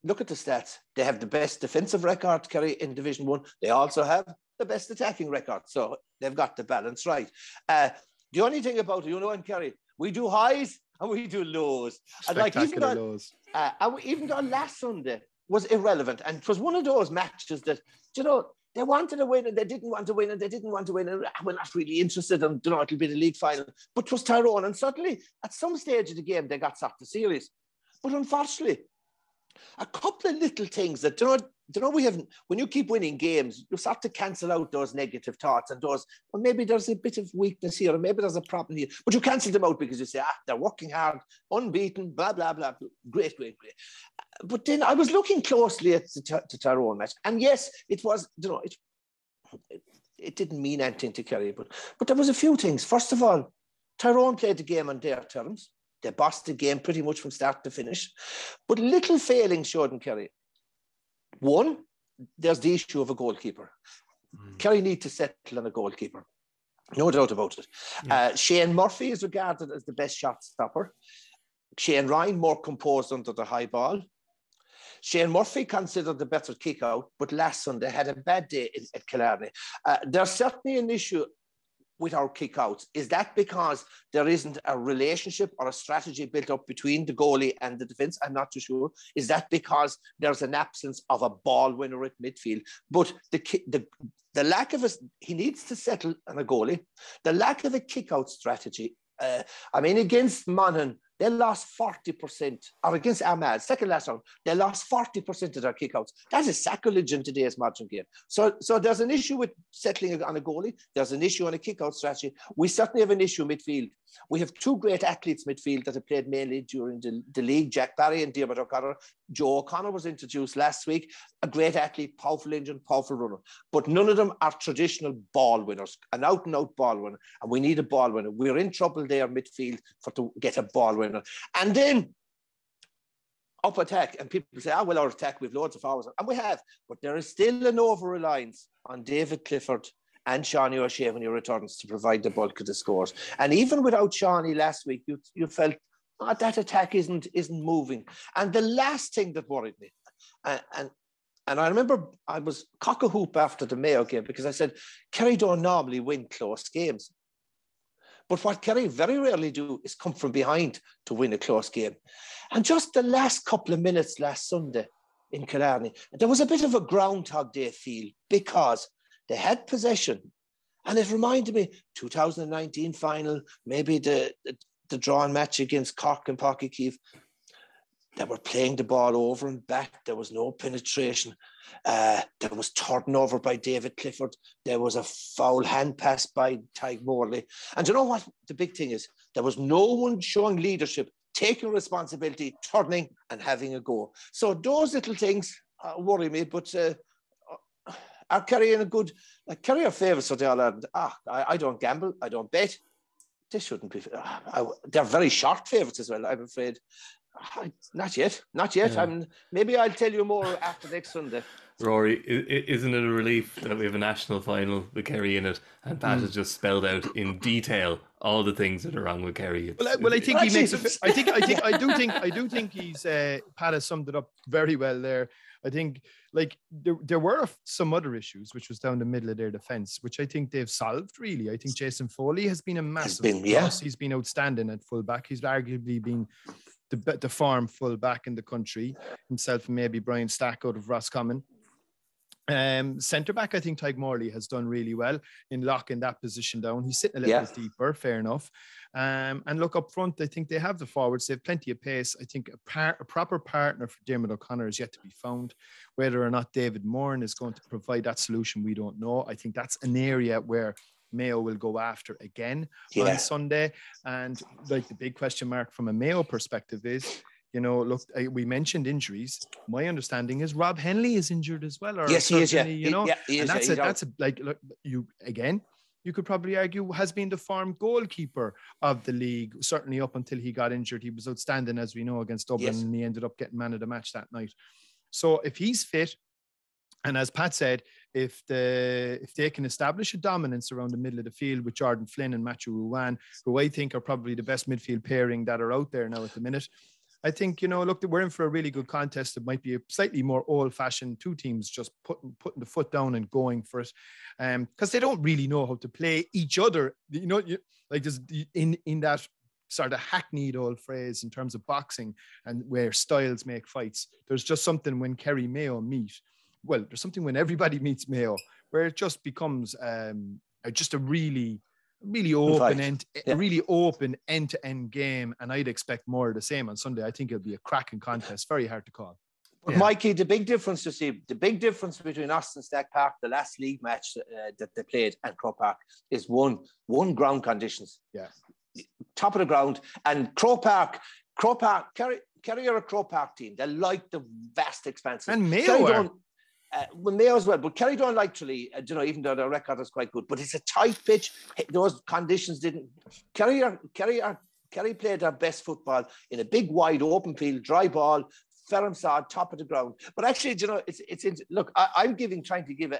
look at the stats. They have the best defensive record, Kerry, in Division One. They also have the best attacking record. So they've got the balance right. Uh, the only thing about it, you know, in Kerry, we do highs and we do lows. And like even lows. Uh, and even though last Sunday was irrelevant. And it was one of those matches that, you know, they wanted to win and they didn't want to win and they didn't want to win and we're not really interested and you know it'll be the league final. But it was Tyrone and suddenly at some stage of the game they got sacked the series. But unfortunately, a couple of little things that you know you know we haven't when you keep winning games you start to cancel out those negative thoughts and those well maybe there's a bit of weakness here or maybe there's a problem here but you cancel them out because you say ah they're working hard unbeaten blah blah blah great great great but then I was looking closely at the, the Tyrone match and yes it was you know it, it it didn't mean anything to Kerry but but there was a few things first of all Tyrone played the game on their terms they bossed the game pretty much from start to finish. But little failings showed in Kerry. One, there's the issue of a goalkeeper. Mm. Kerry need to settle on a goalkeeper. No doubt about it. Yeah. Uh, Shane Murphy is regarded as the best shot stopper. Shane Ryan, more composed under the high ball. Shane Murphy considered the better kick out, but last Sunday had a bad day at Killarney. Uh, there's certainly an issue with our kick kickouts? Is that because there isn't a relationship or a strategy built up between the goalie and the defense? I'm not too sure. Is that because there's an absence of a ball winner at midfield? But the the the lack of a he needs to settle on a goalie. The lack of a kickout strategy. Uh, I mean, against Monaghan, they lost 40%, or against Armagh, second last round, they lost 40% of their kickouts. That is sacrilege in today's modern game. So, so there's an issue with settling on a goalie. There's an issue on a kickout strategy. We certainly have an issue midfield. We have two great athletes midfield that have played mainly during the, the league, Jack Barry and Diarmuid O'Connor. Joe O'Connor was introduced last week, a great athlete, powerful engine, powerful runner. But none of them are traditional ball winners, an out and out ball winner. And we need a ball winner. We're in trouble there midfield for to get a ball winner. And then up attack, and people say, oh, well, our attack, we've loads of hours. And we have, but there is still an over reliance on David Clifford and Seanie O'Shea when he returns to provide the bulk of the scores. And even without Seanie last week, you, you felt oh, that attack isn't, isn't moving. And the last thing that worried me, and, and and I remember I was cock a hoop after the Mayo game because I said, Kerry don't normally win close games. But what Kerry very rarely do is come from behind to win a close game. And just the last couple of minutes last Sunday in Killarney, there was a bit of a Groundhog Day feel because they had possession. And it reminded me 2019 final, maybe the, the, the drawn match against Cork and Uí Chaoimh. They were playing the ball over and back. There was no penetration. Uh, there was turnover by David Clifford. There was a foul hand pass by Tadhg Morley. And you know what? The big thing is there was no one showing leadership, taking responsibility, turning and having a go. So those little things uh, worry me, but uh, are Kerry in a good, like Kerry are favourites for the All Ireland. Ah, I, I, don't gamble, I don't bet. They shouldn't be. Uh, I, they're very short favourites as well, I'm afraid. Not yet, not yet. Yeah. I'm maybe I'll tell you more after next Sunday. Rory, isn't it a relief that we have a national final with Kerry in it, and Pat mm. has just spelled out in detail all the things that are wrong with Kerry? It's, well, I, well, I think he makes. A, I think, I think, I do think, I do think he's uh, Pat has summed it up very well there. I think like there, there were some other issues which was down the middle of their defense, which I think they've solved really. I think Jason Foley has been a massive been, yeah. He's been outstanding at fullback. He's arguably been the, the farm full back in the country, himself and maybe Brian Stack out of Roscommon. Um, centre back, I think Tadhg Morley has done really well in locking that position down. He's sitting a little yeah. bit deeper, fair enough. Um, and look up front, I think they have the forwards. They have plenty of pace. I think a, par- a proper partner for Diarmuid O'Connor is yet to be found. Whether or not David Moran is going to provide that solution, we don't know. I think that's an area where Mayo will go after again yeah. on Sunday. And like the big question mark from a Mayo perspective is, you know, look, I, we mentioned injuries. My understanding is Rob Hennelly is injured as well. Or yes, he is. Yeah, you know, yeah, he is, and that's yeah, a, that's a, like look, you again. You could probably argue has been the farm goalkeeper of the league. Certainly up until he got injured, he was outstanding, as we know, against Dublin, yes. and he ended up getting man of the match that night. So if he's fit, and as Pat said, if the if they can establish a dominance around the middle of the field with Jordan Flynn and Matthew Ruane, who I think are probably the best midfield pairing that are out there now at the minute. I think you know, look, we're in for a really good contest. It might be a slightly more old-fashioned two teams just putting putting the foot down and going for it, because um, they don't really know how to play each other. You know, you, like there's in in that sort of hackneyed old phrase in terms of boxing and where styles make fights. There's just something when Kerry Mayo meet well, there's something when everybody meets Mayo where it just becomes um, just a really, really open end, yeah. really open end to end game. And I'd expect more of the same on Sunday. I think it'll be a cracking contest, very hard to call. But yeah. Mikey, the big difference to see, the big difference between Austin Stack Park, the last league match uh, that they played, and Croke Park is one one ground conditions. Yeah, top of the ground, and Croke Park, Croke Park, Kerry, Kerry are a Croke Park team. They like the vast expanses. And Mayo uh, well, Mayo as well, but Kerry don't like Tralee, uh, you know, even though their record is quite good. But it's a tight pitch. Those conditions didn't. Kerry are, Kerry are, Kerry played their best football in a big, wide, open field, dry ball, Ferrum top of the ground. But actually, you know, it's it's, it's look. I, am giving trying to give an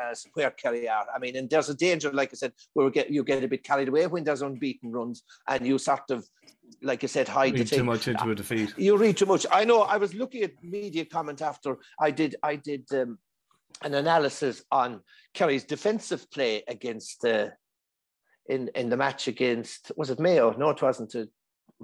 a where Kerry are. I mean, and there's a danger, like I said, where we get you get a bit carried away when there's unbeaten runs, and you sort of, like I said, hide read the too much into a defeat. You read too much. I know. I was looking at media comment after I did. I did. Um, an analysis on Kerry's defensive play against the uh, in in the match against was it Mayo? No, it wasn't. A,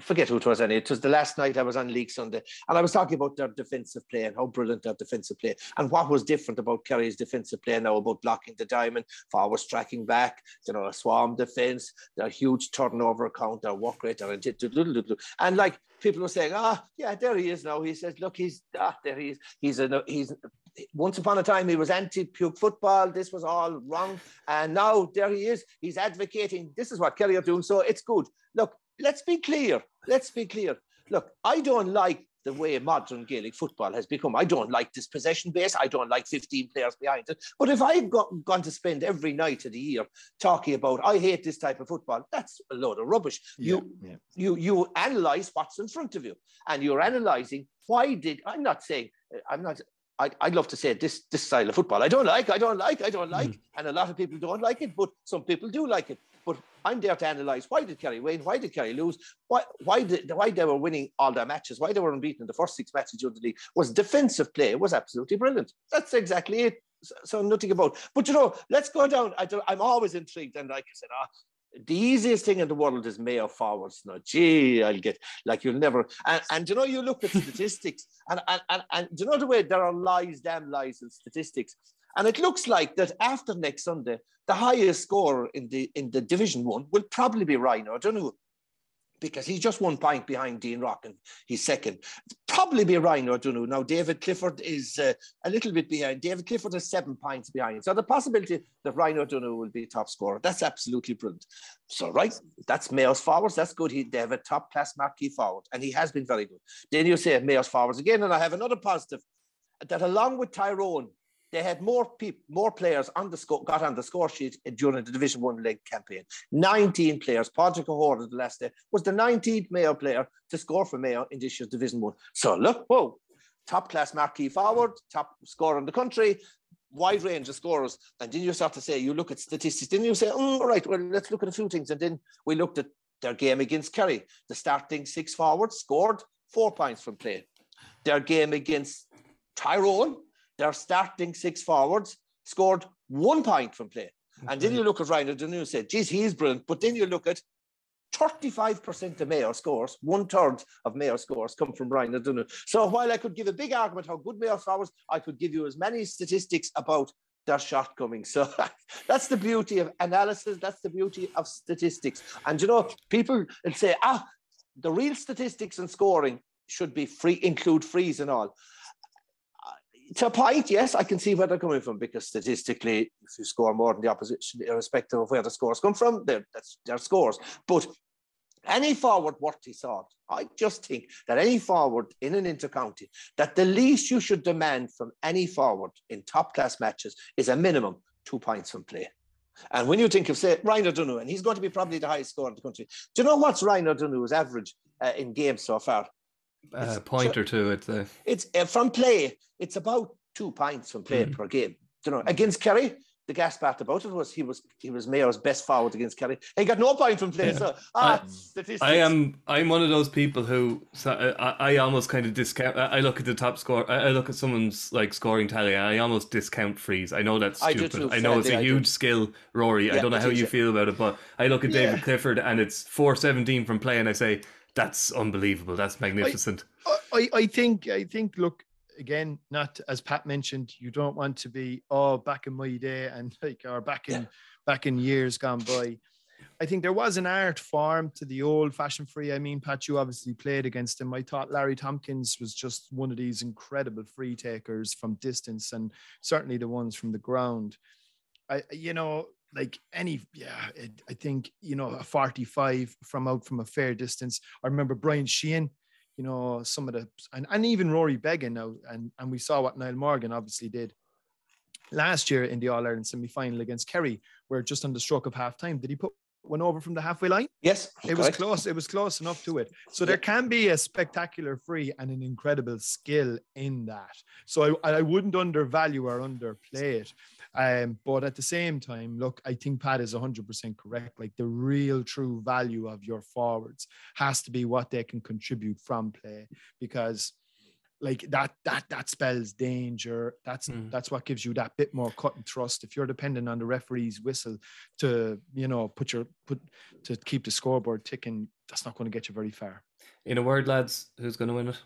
forget who it was any. It was the last night I was on League Sunday, and I was talking about their defensive play and how brilliant their defensive play, and what was different about Kerry's defensive play now about blocking the diamond, forwards tracking back, you know, a swarm defense, their huge turnover count, their work rate, their and like people were saying, ah, yeah, there he is now. He says, look, he's ah, there he is. He's a he's once upon a time he was anti-puke football. This was all wrong, and now there he is. He's advocating. This is what Kerry are doing, so it's good. Look, let's be clear. Let's be clear. Look, I don't like the way modern Gaelic football has become. I don't like this possession base. I don't like 15 players behind it. But if I've got, gone to spend every night of the year talking about I hate this type of football, that's a load of rubbish. Yeah, you yeah. you you analyze what's in front of you, and you're analyzing why did I'm not saying I'm not I'd, I'd love to say this this style of football I don't like, I don't like, I don't like, mm. and a lot of people don't like it, but some people do like it. But I'm there to analyse why did Kerry win, why did Kerry lose, why why did why they were winning all their matches, why they were unbeaten in the first six matches of the league was defensive play was absolutely brilliant. That's exactly it. So, so nothing about. But you know, let's go down. I am always intrigued, and like I said, ah, the easiest thing in the world is Mayo forwards. No, gee, I'll get like you'll never. And, and you know, you look at statistics, and, and and and you know the way there are lies, damn lies, and statistics. And it looks like that after next Sunday, the highest score in the in the Division One will probably be don't know. because he's just one point behind Dean Rock and he's second. Probably be Ryan O'Donoghue. Now, David Clifford is uh, a little bit behind. David Clifford is seven points behind. So the possibility that Ryan O'Donoghue will be top scorer, that's absolutely brilliant. So, right, that's Mayo's forwards. That's good. He, they have a top class marquee forward, and he has been very good. Then you say Mayo's forwards again, and I have another positive that along with Tyrone, they had more people, more players on the score, got on the score sheet during the Division One league campaign. 19 players. Patrick O'Hora the last day was the 19th Mayo player to score for Mayo in this year's Division One. So look, whoa, top class marquee forward, top scorer in the country, wide range of scorers. And then you start to say, you look at statistics, then you say, mm, all right, well, let's look at a few things. And then we looked at their game against Kerry. The starting six forwards scored four points from play. Their game against Tyrone their starting six forwards scored one point from play. And then you look at Ryan and say, geez, he's brilliant. But then you look at 35% of Mayo scores, one third of Mayo scores come from Ryan O'Donoghue. So while I could give a big argument how good Mayo forwards, I could give you as many statistics about their shortcomings. So that's the beauty of analysis. That's the beauty of statistics. And you know, people will say, ah, the real statistics and scoring should be free, include frees and all to a point, yes, I can see where they're coming from because statistically, if you score more than the opposition, irrespective of where the scores come from, they're, that's their scores. But any forward worth his salt, I just think that any forward in an intercounty, that the least you should demand from any forward in top class matches is a minimum two points from play. And when you think of, say, Ryan O'Donoghue, and he's going to be probably the highest scorer in the country, do you know what's Ryan O'Donoghue's average uh, in games so far? A point or two, I'd. It's uh, from play. It's about two points from play mm. per game. You know, against Kerry, the gas part about it was he was he was Mayo's best forward against Kerry. He got no point from play. Yeah. So ah, I, I, am I'm one of those people who so uh, I, I almost kind of discount. I look at the top score. I look at someone's like scoring tally. I almost discount frees. I know that's stupid. I, I know it's a huge skill, Rory. Yeah, I don't know how you feel about it, but I look at David yeah. Clifford and it's four seventeen from play, and I say that's unbelievable. That's magnificent. I, I, I think I think look again, not as Pat mentioned, you don't want to be oh back in my day and like or back in yeah. back in years gone by. I think there was an art form to the old fashioned free. I mean, Pat, you obviously played against him. I thought Larry Tompkins was just one of these incredible free takers from distance and certainly the ones from the ground. I, you know, like any, yeah, it, I think, you know, a 45 from out from a fair distance. I remember Brian Sheehan you know, some of the and, and even Rory Beggan now, and and we saw what Niall Morgan obviously did last year in the All Ireland semi final against Kerry, where just on the stroke of half time, did he put one over from the halfway line? Yes, it was close. It was close enough to it. So there can be a spectacular free and an incredible skill in that. So I, I wouldn't undervalue or underplay it. Um, but at the same time, look, I think Pat is 100% correct. Like the real true value of your forwards has to be what they can contribute from play because like that that that spells danger that's mm. that's what gives you that bit more cut and thrust if you're dependent on the referee's whistle to you know put your put to keep the scoreboard ticking that's not going to get you very far in a word lads who's going to win it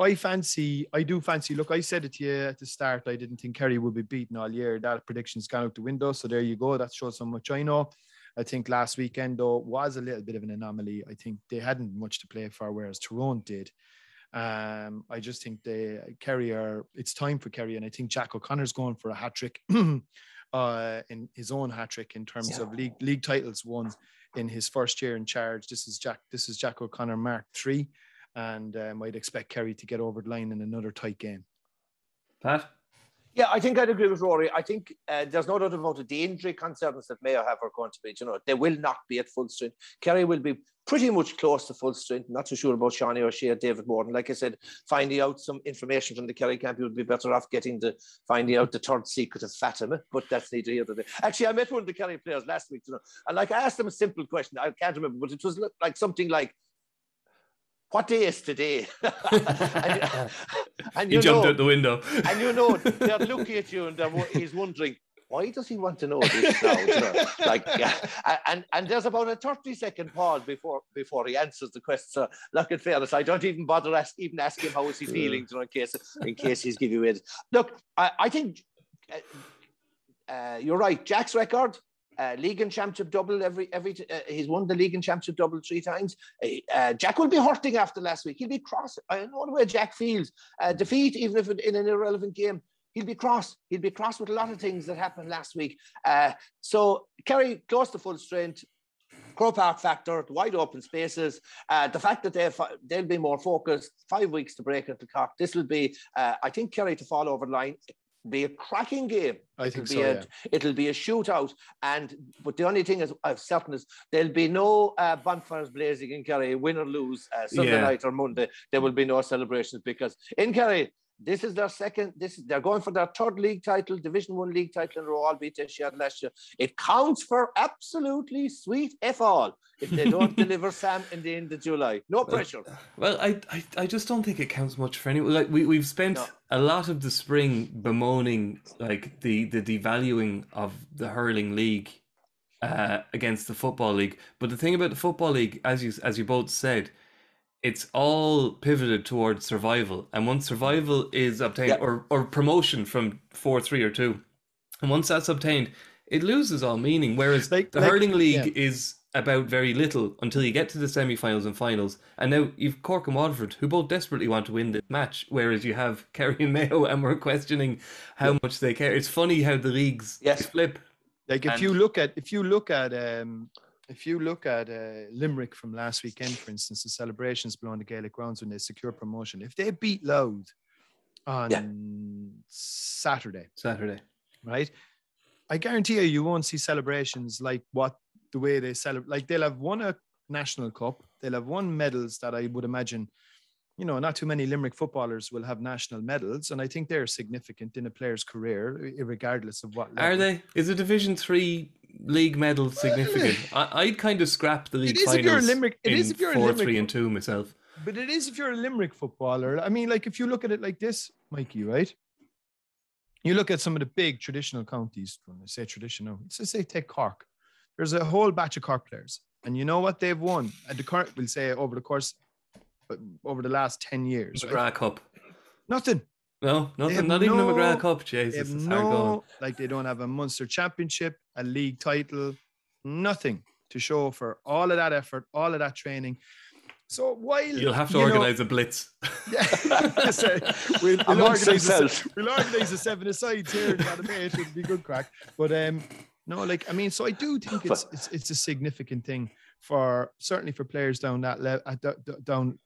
I fancy, I do fancy. Look, I said it to you at the start. I didn't think Kerry would be beaten all year. That prediction's gone out the window. So there you go. That shows how much I know. I think last weekend though was a little bit of an anomaly. I think they hadn't much to play for, whereas Tyrone did. Um, I just think they Kerry are. It's time for Kerry, and I think Jack O'Connor's going for a hat trick, uh, in his own hat trick in terms yeah. of league league titles won in his first year in charge. This is Jack. This is Jack O'Connor Mark three and um, I'd expect Kerry to get over the line in another tight game. Pat? Yeah, I think I'd agree with Rory. I think uh, there's no doubt about it. The injury concerns that Mayo have are going to be, you know, they will not be at full strength. Kerry will be pretty much close to full strength. Not too sure about Seanie O'Shea or David Moran. Like I said, finding out some information from the Kerry camp, you would be better off getting the finding out the third secret of Fatima, but that's neither here nor there. Actually, I met one of the Kerry players last week, you know, and like I asked them a simple question. I can't remember, but it was like something like, what day is today? and, and, you he jumped know, out the window. and you know, they're looking at you and he's wondering, why does he want to know this now? You know? like, and and there's about a 30 second pause before before he answers the question. So, look, at fairness, I don't even bother ask, even ask him how is he feeling, you know, in case in case he's giving you it. Look, I, I think uh, uh, you're right. Jack's record uh, league and championship double every every. Uh, he's won the league and championship double three times. Uh, Jack will be hurting after last week. He'll be cross. I know the way Jack feels. Uh, defeat, even if it, in an irrelevant game, he'll be cross. He'll be cross with a lot of things that happened last week. Uh, so Kerry close to full strength. Croke Park factor, wide open spaces, uh, the fact that they'll, they'll be more focused, five weeks to break at the cock. This will be, uh, I think, Kerry to fall over the line be a cracking game. I think it'll so. Be a, yeah. It'll be a shootout, and but the only thing is, I'm certain is there'll be no uh, bonfires blazing in Kerry, win or lose uh, Sunday Yeah. night or Monday. There will be no celebrations because in Kerry. This is their second. This is they're going for their third league title, Division One league title in a row. Albeit they shared last year. It counts for absolutely sweet f all if they don't deliver Sam in the end of July. No pressure. Well, I, I, I just don't think it counts much for anyone. Like we, we've spent No. a lot of the spring bemoaning like the, the devaluing of the hurling league uh, against the football league. But the thing about the football league, as you as you both said, it's all pivoted towards survival. And once survival is obtained, Yeah. or or promotion from four, three, or two, and once that's obtained, it loses all meaning. Whereas Like- the like- hurling league yeah. is about very little until you get to the semi-finals and finals. And now you've Cork and Waterford, who both desperately want to win this match, whereas you have Kerry and Mayo, and we're questioning how much they care. It's funny how the leagues Yes. flip. Like if And- you look at if you look at um if you look at uh, Limerick from last weekend, for instance, the celebrations below the Gaelic grounds when they secure promotion, if they beat Louth on Yeah. Saturday, Saturday. right? I guarantee you, you won't see celebrations like what the way they celebrate. Like they'll have won a national cup, they'll have won medals that I would imagine, you know, not too many Limerick footballers will have national medals, and I think they're significant in a player's career, regardless of what. Are they? Is a Division Three league medal significant? I, I'd kind of scrap the league is if you're a Limerick- it is if you're a four, Limerick three, and two myself. But it is if you're a Limerick footballer. I mean, like if you look at it like this, Mikey, right? You look at some of the big traditional counties. When I say traditional, let's just say take Cork. There's a whole batch of Cork players, and you know what they've won at the Cork. We'll say over the course, over the last ten years, right? McGrath Cup. nothing. No, nothing. Not even a no- McGrath Cup. Jesus, have it's hard going. no, like they don't have a Munster championship, a league title, nothing to show for all of that effort, all of that training. So while You'll have to you know- organise a blitz. Yeah, Sorry. we'll, we'll organize a, themselves. se- we'll organize a seven asides here in Matamate. It'll be good crack. But um, no, like I mean, so I do think it's it's, it's a significant thing for certainly for players down that level, down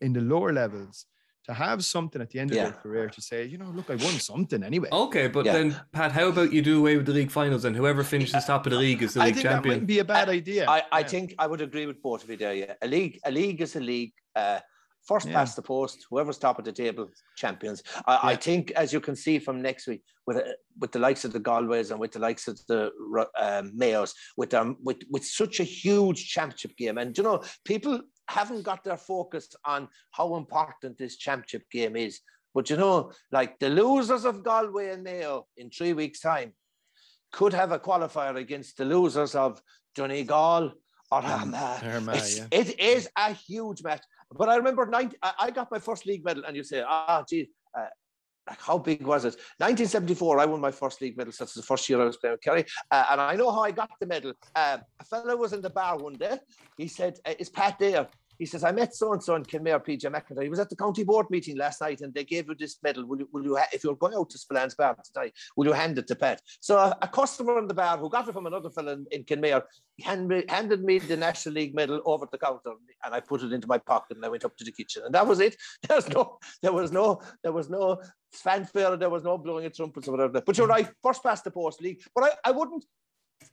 in the lower levels to have something at the end of Yeah. their career to say, you know, look, I won something anyway. Okay, but Yeah. then Pat, how about you do away with the league finals and whoever finishes top of the league is the I league think that champion? mightn't be a bad idea. I, I Yeah. think I would agree with both of you there. Yeah, a league, a league is a league. Uh, first Yeah. past the post, whoever's top of the table, champions. I, I think, as you can see from next week, with uh, with the likes of the Galways and with the likes of the Ru- um, Mayos, with them with with such a huge championship game, and you know, people haven't got their focus on how important this championship game is. But you know, like the losers of Galway and Mayo in three weeks' time could have a qualifier against the losers of Donegal or Armagh. Armagh, yeah. It is a huge match. But I remember 90, I got my first league medal, and you say, ah, gee, uh, like how big was it? 1974, I won my first league medal. So that's the first year I was playing with Kerry. Uh, and I know how I got the medal. Uh, a fellow was in the bar one day. He said, uh, Is Pat there? He says, I met so and so in Kenmare, PJ McIntyre. He was at the county board meeting last night and they gave you this medal. Will you, will you ha- if you're going out to Spillane's bar tonight, will you hand it to Pat? So a, a customer in the bar who got it from another fellow in, in Kenmare hand me, handed me the National League medal over the counter and I put it into my pocket and I went up to the kitchen. And that was it. There was no, there was no, there was no fanfare, there was no blowing of trumpets or whatever. But you're right, first past the post league. But I, I wouldn't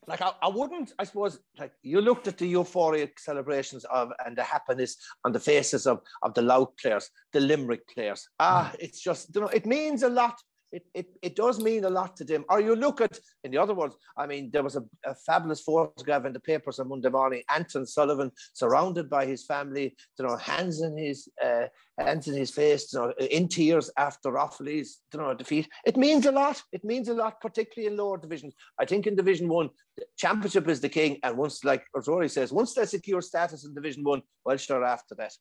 like I, I wouldn't, I suppose, like you looked at the euphoric celebrations of and the happiness on the faces of of the Louth players, the Limerick players. Ah, it's just you know, it means a lot. It, it, it does mean a lot to them. Or you look at, in the other words, I mean, there was a, a fabulous photograph in the papers on Monday morning. Anton Sullivan, surrounded by his family, you know, hands in his uh, hands in his face, you know, in tears after Offaly's, you know, defeat. It means a lot. It means a lot, particularly in lower divisions. I think in Division One, the championship is the king, and once, like Rory says, once they secure status in Division One, well, sure, after that.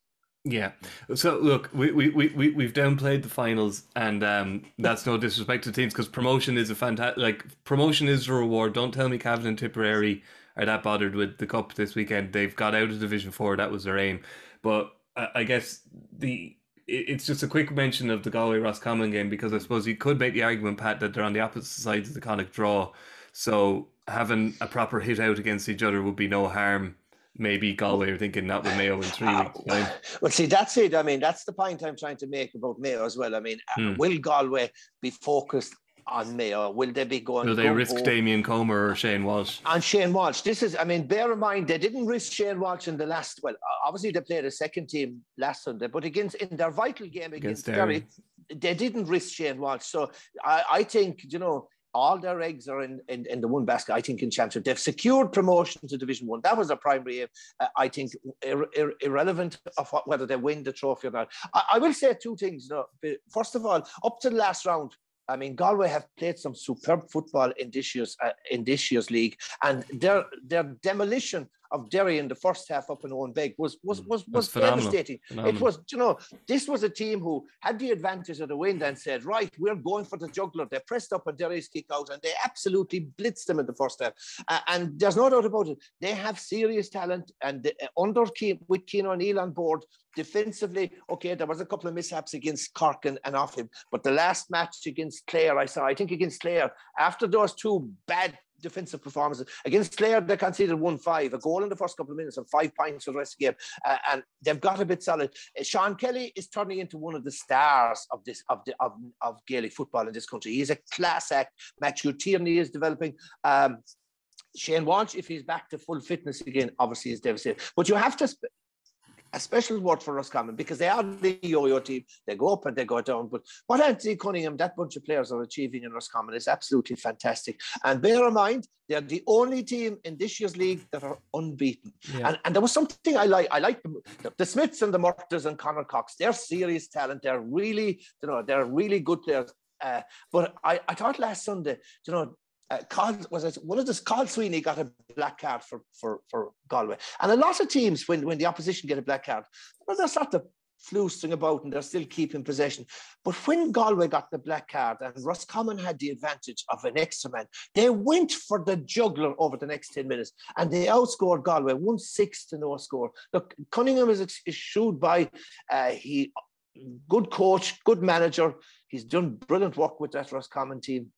Yeah. So look, we we we we we've downplayed the finals, and um, that's no disrespect to teams because promotion is a fantastic like promotion is a reward. Don't tell me Cavan and Tipperary are that bothered with the cup this weekend. They've got out of Division Four. That was their aim. But I, guess the it's just a quick mention of the Galway Roscommon game because I suppose you could make the argument, Pat, that they're on the opposite sides of the Connacht draw. So having a proper hit out against each other would be no harm maybe Galway are thinking that with Mayo in three uh, weeks' time. Well, see, that's it. I mean, that's the point I'm trying to make about Mayo as well. I mean, hmm. will Galway be focused on Mayo? Will they be going? Will they go, risk Damien Comer or Shane Walsh? And Shane Walsh. This is, I mean, bear in mind they didn't risk Shane Walsh in the last. Well, obviously they played a second team last Sunday, but against in their vital game against, against Derry, they didn't risk Shane Walsh. So I, I think you know all their eggs are in, in, in, the one basket, I think, in Championship. They've secured promotion to Division One. That was a primary uh, I think, ir- ir- irrelevant of what, whether they win the trophy or not. I, I will say two things. First of all, up to the last round, I mean, Galway have played some superb football in this year's uh, in this year's league, and their their demolition of Derry in the first half up in Owenbeg was was mm, was was devastating. Phenomenal. It was, you know, this was a team who had the advantage of the wind and said, right, we're going for the juggler. They pressed up a Derry's kick out and they absolutely blitzed them in the first half. Uh, and there's no doubt about it. They have serious talent, and the, uh, under Keane, with Cian O'Neill on board, defensively, okay, there was a couple of mishaps against Cork and, and off him, but the last match against Clare, I saw, I think against Clare, after those two bad defensive performances. Against Clare, they conceded 1 5, a goal in the first couple of minutes and five points for the rest of the game. Uh, and they've got a bit solid. Uh, Sean Kelly is turning into one of the stars of this of the of, of Gaelic football in this country. He's a class act. Matthew Tierney is developing. Um, Shane Walsh, if he's back to full fitness again, obviously is devastating. But you have to a special word for Roscommon because they are the yo-yo team. They go up and they go down. But what Anthony Cunningham, that bunch of players are achieving in Roscommon is absolutely fantastic. And bear in mind, they're the only team in this year's league that are unbeaten. Yeah. And, and there was something I like. I like the, the Smiths and the Murtaghs and Conor Cox. They're serious talent. They're really, you know, they're really good players. Uh, but I, I thought last Sunday, you know, uh, Carl, was it one of the Carl Sweeney got a black card for, for, for Galway. And a lot of teams, when, when the opposition get a black card, well, they're sort of floosting about and they're still keeping possession. But when Galway got the black card and Roscommon had the advantage of an extra man, they went for the juggler over the next 10 minutes and they outscored Galway 1 6 to no score. Look, Cunningham is, is shooed by, uh, he good coach, good manager. He's done brilliant work with that Roscommon team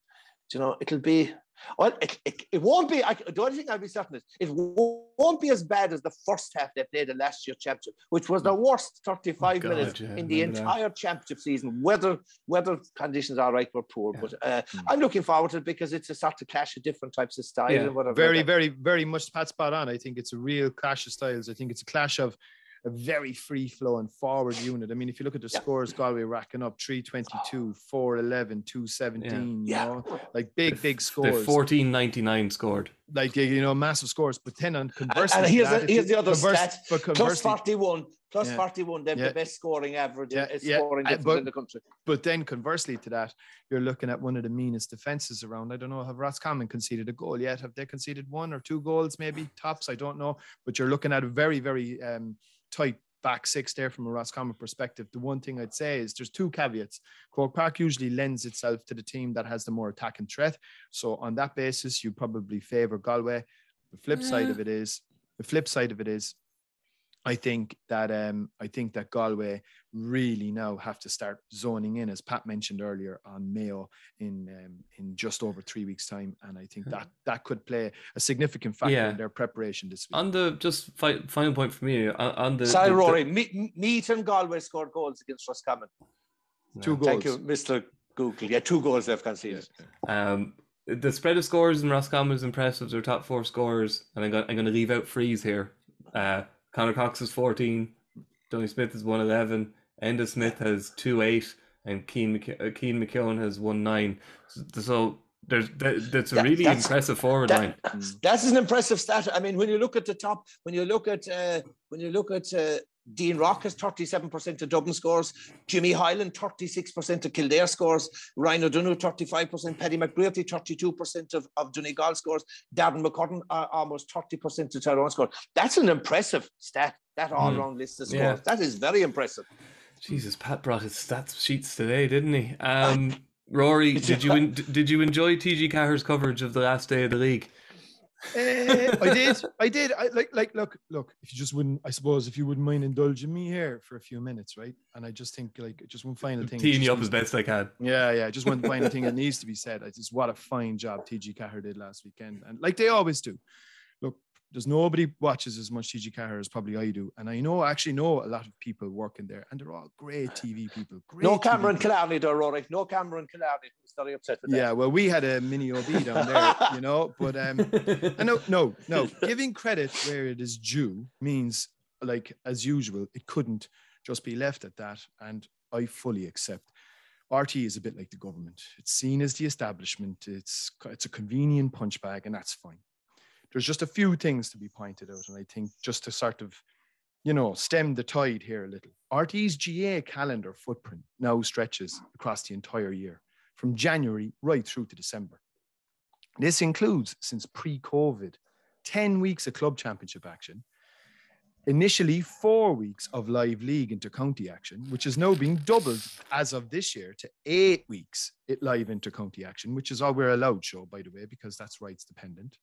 you know, it'll be well, it, it, it won't be. I, the only thing I'll be certain is it won't be as bad as the first half they played in last year's championship, which was the mm. worst 35 oh God, minutes yeah, in the entire that. championship season. Weather weather conditions, are right were poor, yeah. but uh, mm. I'm looking forward to it because it's a sort of clash of different types of styles yeah. and whatever. Very, very, very much Pat spot on. I think it's a real clash of styles. I think it's a clash of a very free flowing forward unit. I mean, if you look at the yeah. scores, Galway racking up 322, 411, 217, yeah. you know, like big, big scores. The 1499 scored. Like, you know, massive scores. But then on conversely, and, here's, that, here's the other converse, stat plus 41. Plus yeah. 41, they have yeah. the best scoring average yeah. yeah. scoring uh, but, in the country. But then conversely to that, you're looking at one of the meanest defenses around. I don't know, have Roscommon conceded a goal yet? Have they conceded one or two goals, maybe tops? I don't know. But you're looking at a very, very um, tight back six there from a Roscommon perspective. The one thing I'd say is there's two caveats. Croke Park usually lends itself to the team that has the more attacking threat. So on that basis, you probably favour Galway. The flip side mm. of it is the flip side of it is I think that um, I think that Galway really now have to start zoning in, as Pat mentioned earlier, on Mayo in um, in just over three weeks' time, and I think that that could play a significant factor yeah. in their preparation this week. On the just fi- final point for me on, on the sorry, the, Rory, the, Meath and Galway scored goals against Roscommon. Two goals. Thank you, Mister Google. Yeah, two goals they've conceded. Um, the spread of scores in Roscommon is impressive. Their top four scorers, and I'm going, I'm going to leave out frees here. Uh, Conor Cox is 14. Donie Smith is 111. Enda Smith has 2 8. And Cian, McK- uh, McKeon has 1 9. So, so there's that, that's a really that's, impressive forward that, line. That's an impressive stat. I mean, when you look at the top, when you look at uh, when you look at uh, Dean Rock has 37% of Dublin scores. Jimmy Hyland, 36% of Kildare scores. Ryan O'Donoghue, 35%. Paddy McBrearty, 32% of, of Donegal scores. Darren McCurtain, uh, almost 30% of Tyrone scores. That's an impressive stat. That all round list of scores. Yeah. That is very impressive. Jesus, Pat brought his stats sheets today, didn't he? Um, Rory, did you did you enjoy TG Ceathair's coverage of the last day of the league? Eh, I did. I did. I like like look look. If you just wouldn't, I suppose, if you wouldn't mind indulging me here for a few minutes, right? And I just think like just one final thing. Teeing you up as best I can. Yeah, yeah. Just one final thing that needs to be said. I just what a fine job TG Ceathair did last weekend, and like they always do. Look, there's nobody watches as much TG Ceathair as probably I do, and I know I actually know a lot of people working there, and they're all great TV people. Great No Cameron people. Killarney, though, Rory. No Cameron Killarney. Very upset with that. Yeah, well, we had a mini OB down there, you know, but um, no, no, no. Giving credit where it is due means, like as usual, it couldn't just be left at that, and I fully accept. RTE is a bit like the government. It's seen as the establishment. It's it's a convenient punch bag, and that's fine. There's just a few things to be pointed out, and I think just to sort of, you know, stem the tide here a little. RTE's GAA calendar footprint now stretches across the entire year, from January right through to December. This includes, since pre COVID, 10 weeks of club championship action, initially four weeks of live league inter-county action, which is now being doubled as of this year to eight weeks at live inter-county action, which is all we're allowed show, by the way, because that's rights dependent.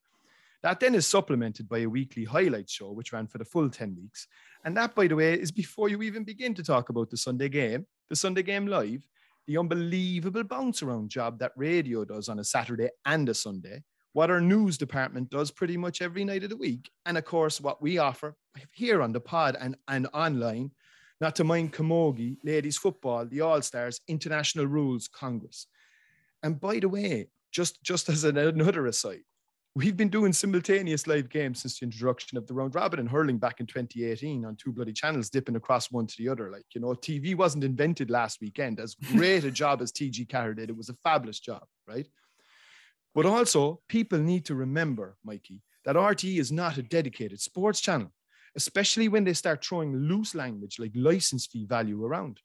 That then is supplemented by a weekly highlight show, which ran for the full 10 weeks. And that, by the way, is before you even begin to talk about the Sunday game, the Sunday game live, the unbelievable bounce around job that radio does on a Saturday and a Sunday, what our news department does pretty much every night of the week, and of course, what we offer here on the pod and, and online, not to mind Camogie, ladies football, the All Stars, International Rules Congress. And by the way, just, just as an, another aside, we've been doing simultaneous live games since the introduction of the round robin and hurling back in 2018 on two bloody channels, dipping across one to the other. Like, you know, TV wasn't invented last weekend. As great a job as TG Ceathair did, it was a fabulous job, right? But also, people need to remember, Mikey, that RTE is not a dedicated sports channel, especially when they start throwing loose language like license fee value around.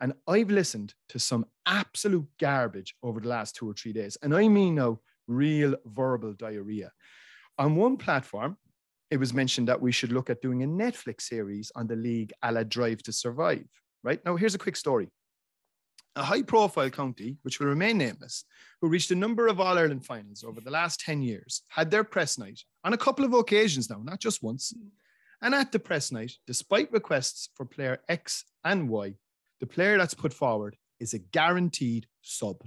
And I've listened to some absolute garbage over the last two or three days. And I mean now, real verbal diarrhea. On one platform, it was mentioned that we should look at doing a Netflix series on the league a la Drive to Survive. Right now, here's a quick story. A high profile county, which will remain nameless, who reached a number of All Ireland finals over the last 10 years, had their press night on a couple of occasions now, not just once. And at the press night, despite requests for player X and Y, the player that's put forward is a guaranteed sub.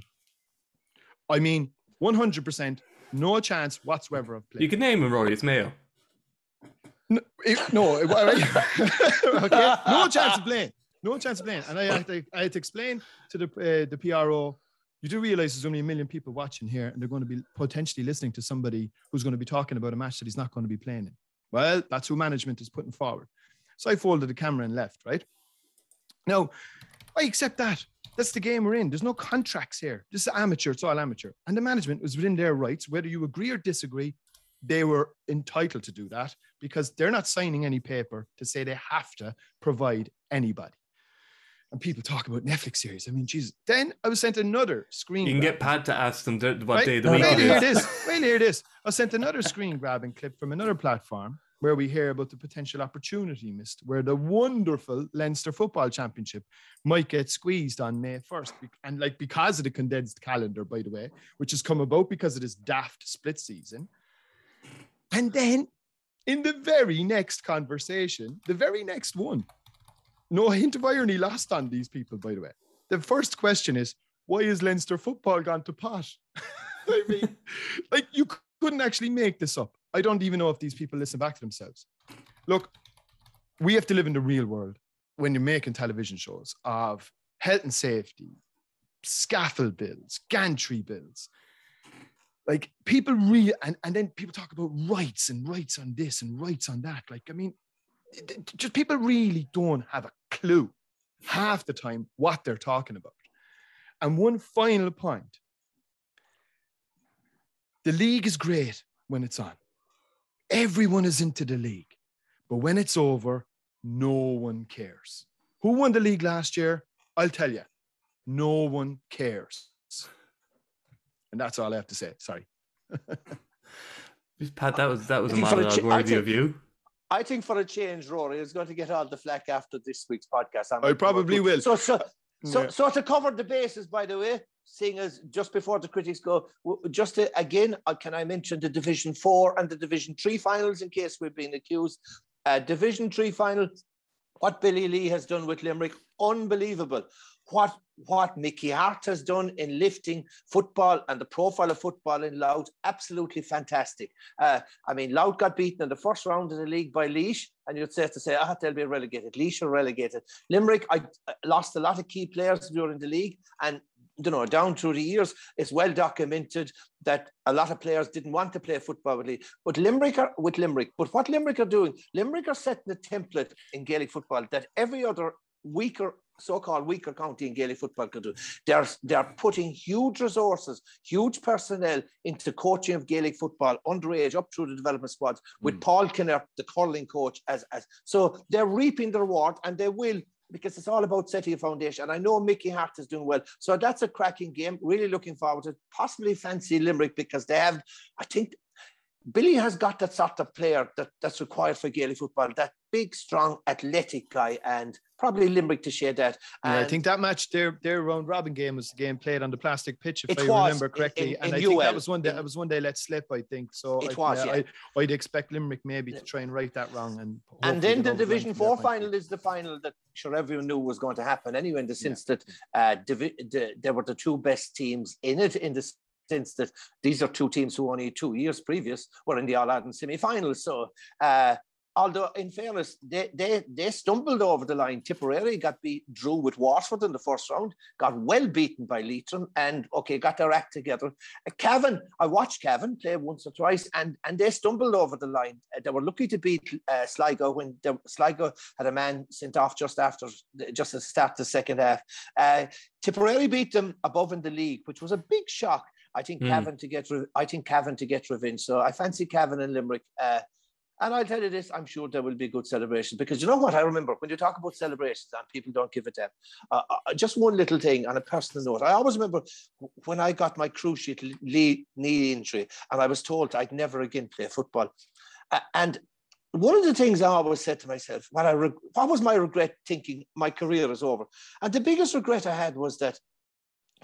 I mean, 100%, no chance whatsoever of playing. You can name him, Rory. It's Mayo. No, it- no, okay, no chance of playing. No chance of playing. And I had to, I had to explain to the uh, the PRO. You do realize there's only a million people watching here, and they're going to be potentially listening to somebody who's going to be talking about a match that he's not going to be playing in. Well, that's who management is putting forward. So I folded the camera and left. Right now, I accept that. That's the game we're in. There's no contracts here. This is amateur. It's all amateur. And the management was within their rights, whether you agree or disagree. They were entitled to do that because they're not signing any paper to say they have to provide anybody. And people talk about Netflix series. I mean, Jesus. Then I was sent another screen. You can grab. get Pat to ask them what Right? day of the Wait week till it you hear is. Wait you hear this. I sent another screen grabbing clip from another platform where we hear about the potential opportunity missed, where the wonderful Leinster Football Championship might get squeezed on May 1st. And like because of the condensed calendar, by the way, which has come about because of this daft split season. And then in the very next conversation, the very next one, no hint of irony lost on these people, by the way. The first question is, why is Leinster football gone to pot? I mean, like you couldn't actually make this up. I don't even know if these people listen back to themselves. Look, we have to live in the real world when you're making television shows of health and safety, scaffold bills, gantry bills. Like people really, and, and then people talk about rights and rights on this and rights on that. Like, I mean, just people really don't have a clue half the time what they're talking about. And one final point the league is great when it's on. Everyone is into the league. But when it's over, no one cares. Who won the league last year? I'll tell you, no one cares. And that's all I have to say. Sorry. Pat, that was that was a I think a monologue chi- I worthy think- of you. I think for a change, Rory is going to get all the flack after this week's podcast. I'm I probably will. So, so, so, Yeah. so to cover the bases, by the way, seeing as just before the critics go, just to, again, uh, can I mention the Division Four and the Division Three finals in case we've been accused? Uh, Division Three final, what Billy Lee has done with Limerick, unbelievable. What what Mickey Harte has done in lifting football and the profile of football in Louth, absolutely fantastic. Uh, I mean, Louth got beaten in the first round of the league by Laois, and you'd say to say, ah, they'll be relegated. Laois are relegated. Limerick, I lost a lot of key players during the league, and you know, down through the years, it's well documented that a lot of players didn't want to play football with. But Limerick are with Limerick. But what Limerick are doing, Limerick are setting a template in Gaelic football that every other weaker so-called weaker county in Gaelic football could do. They're they're putting huge resources, huge personnel into coaching of Gaelic football, underage up through the development squads, with hmm. Paul Kinnerk, the hurling coach, as as so they're reaping the reward and they will because it's all about setting a foundation. And I know Mickey Harte is doing well. So that's a cracking game. Really looking forward to it. Possibly fancy Limerick because they have, I think Billy has got that sort of player that, that's required for Gaelic football, that big, strong, athletic guy, and probably Limerick to share that. Yeah, I think that match, their their round robin game was the game played on the plastic pitch, if I was, remember correctly. in- and in I think that was one that was one they let slip. I think so. It I, was, yeah. I, I'd expect Limerick maybe to try and right that wrong. And and then the Division Four final is the final that sure everyone knew was going to happen anyway, in the sense that uh, divi- the, there were the two best teams in it, in the sense that these are two teams who only two years previous were in the All Ireland semi-finals. So, uh, although in fairness, they, they they stumbled over the line. Tipperary got beat, drew with Waterford in the first round, got well beaten by Leitrim, and okay, got their act together. Uh, I watched Cavan play once or twice, and and they stumbled over the line. Uh, they were lucky to beat uh, Sligo when the, Sligo had a man sent off just after, just to start the second half. Uh, Tipperary beat them above in the league, which was a big shock. I think Mm. Cavan to get, re- I think Cavan to get revenge. So I fancy Cavan and Limerick. Uh, and I'll tell you this, I'm sure there will be good celebrations because you know what? I remember when you talk about celebrations and people don't give a damn. Uh, uh, just one little thing on a personal note. I always remember when I got my cruciate knee, knee injury and I was told I'd never again play football. Uh, and one of the things I always said to myself, what, I reg- what was my regret thinking my career is over? And the biggest regret I had was that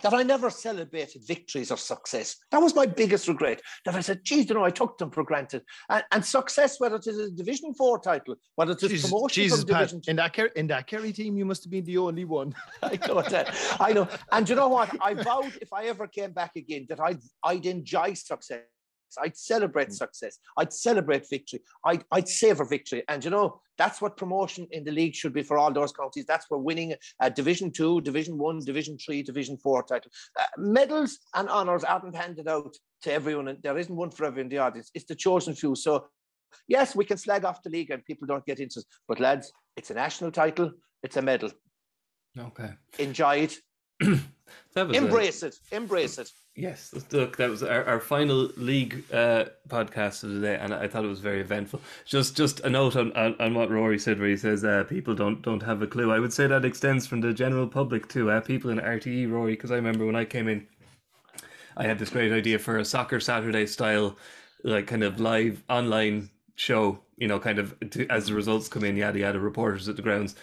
that I never celebrated victories or success. That was my biggest regret. That I said, geez, you know, I took them for granted. And, and success, whether it is a Division Four title, whether it is Jesus, promotion Jesus from Pat, Division in that Ker- in that Kerry team, you must have been the only one. I know that. I know. And you know what? I vowed if I ever came back again that I'd I'd enjoy success. I'd celebrate success. I'd celebrate victory. I'd, I'd savor victory. And you know, that's what promotion in the league should be for all those counties. That's where winning a Division Two, Division One, Division Three, Division Four title. Uh, medals and honours aren't handed out to everyone. And there isn't one for everyone in the audience. It's the chosen few. So yes, we can slag off the league and people don't get into it. But lads, it's a national title. It's a medal. Okay. Enjoy it. That was a- Embrace it. Embrace it. Yes, look, that was our, our final league uh, podcast of the day, and I thought it was very eventful. Just just a note on, on, on what Rory said, where he says uh, people don't don't have a clue. I would say that extends from the general public to uh, people in RTE, Rory, because I remember when I came in, I had this great idea for a soccer Saturday style, like kind of live online show. You know, kind of to, as the results come in, yada yada, reporters at the grounds.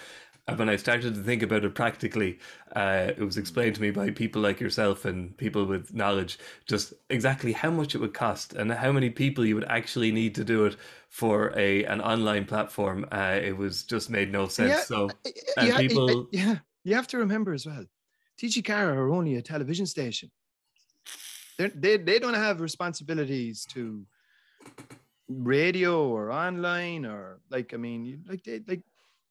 And when I started to think about it practically, uh, it was explained to me by people like yourself and people with knowledge just exactly how much it would cost and how many people you would actually need to do it for a an online platform. Uh, it was just made no sense. Yeah, so and yeah, people- yeah, you have to remember as well. TG Ceathair are only a television station. They're, they they don't have responsibilities to radio or online or like I mean like they like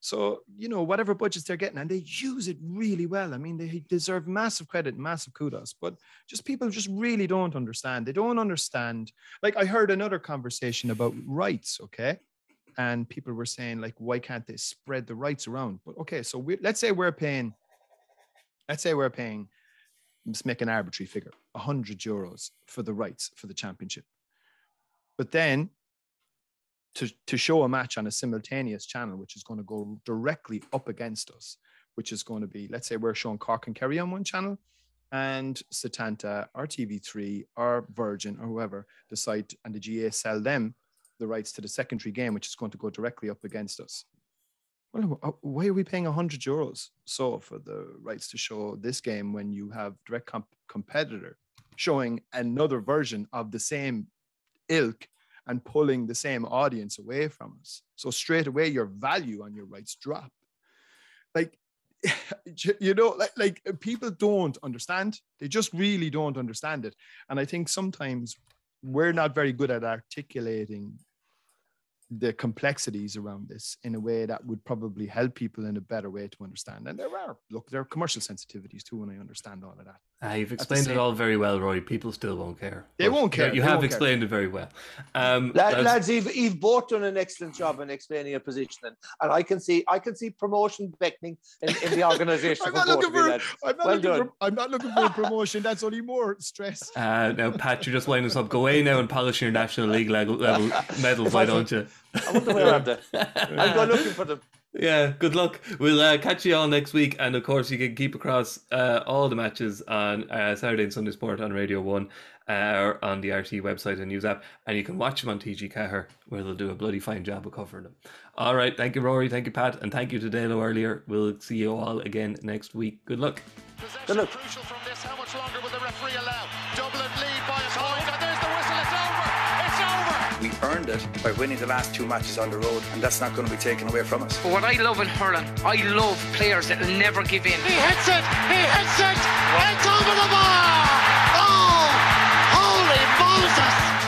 so you know whatever budgets they're getting and they use it really well. I mean they deserve massive credit, massive kudos. But just people just really don't understand. They don't understand. Like I heard another conversation about rights. Okay, and people were saying like why can't they spread the rights around but okay so we, let's say we're paying let's say we're paying let's make an arbitrary figure 100 euros for the rights for the championship but then to, to show a match on a simultaneous channel which is going to go directly up against us which is going to be let's say we're showing cork and kerry on one channel and Setanta or tv3 or virgin or whoever decide and the GAA sell them the rights to the secondary game, which is going to go directly up against us. Well, uh, why are we paying 100 euros so for the rights to show this game when you have direct comp- competitor showing another version of the same ilk and pulling the same audience away from us? So straight away, your value on your rights drop. Like, you know, like, like people don't understand. They just really don't understand it. And I think sometimes we're not very good at articulating the complexities around this in a way that would probably help people in a better way to understand. And there are, look, there are commercial sensitivities too, and I understand all of that. Ah, you've explained it all very well, Roy. People still won't care. They won't care. You They have won't explained it very well. Um, Lad, that's- lads, you've, you've both done an excellent job in explaining your position, and, and I can see I can see promotion beckoning in, in the organisation. I'm not looking of you, for. lads. I'm not Well looking done. for. I'm not looking for a promotion. That's only more stress. Uh, now, Pat, you're just winding us up. Go away now and polish your National League level, level medals, why don't you? I wonder where are they? I'll go looking for them. Yeah, good luck. We'll uh, catch you all next week. And of course, you can keep across uh, all the matches on uh, Saturday and Sunday Sport on Radio 1 uh, or on the RTE website and news app. And you can watch them on TG Ceathair, where they'll do a bloody fine job of covering them. All right. Thank you, Rory. Thank you, Pat. And thank you to Dalo earlier. We'll see you all again next week. Good luck. Possession look. crucial from this. How much longer will the referee allow? Earned it by winning the last two matches on the road, and that's not going to be taken away from us. But what I love in hurling, I love players that will never give in. He hits it. He hits it. It's over the bar. Oh, holy Moses!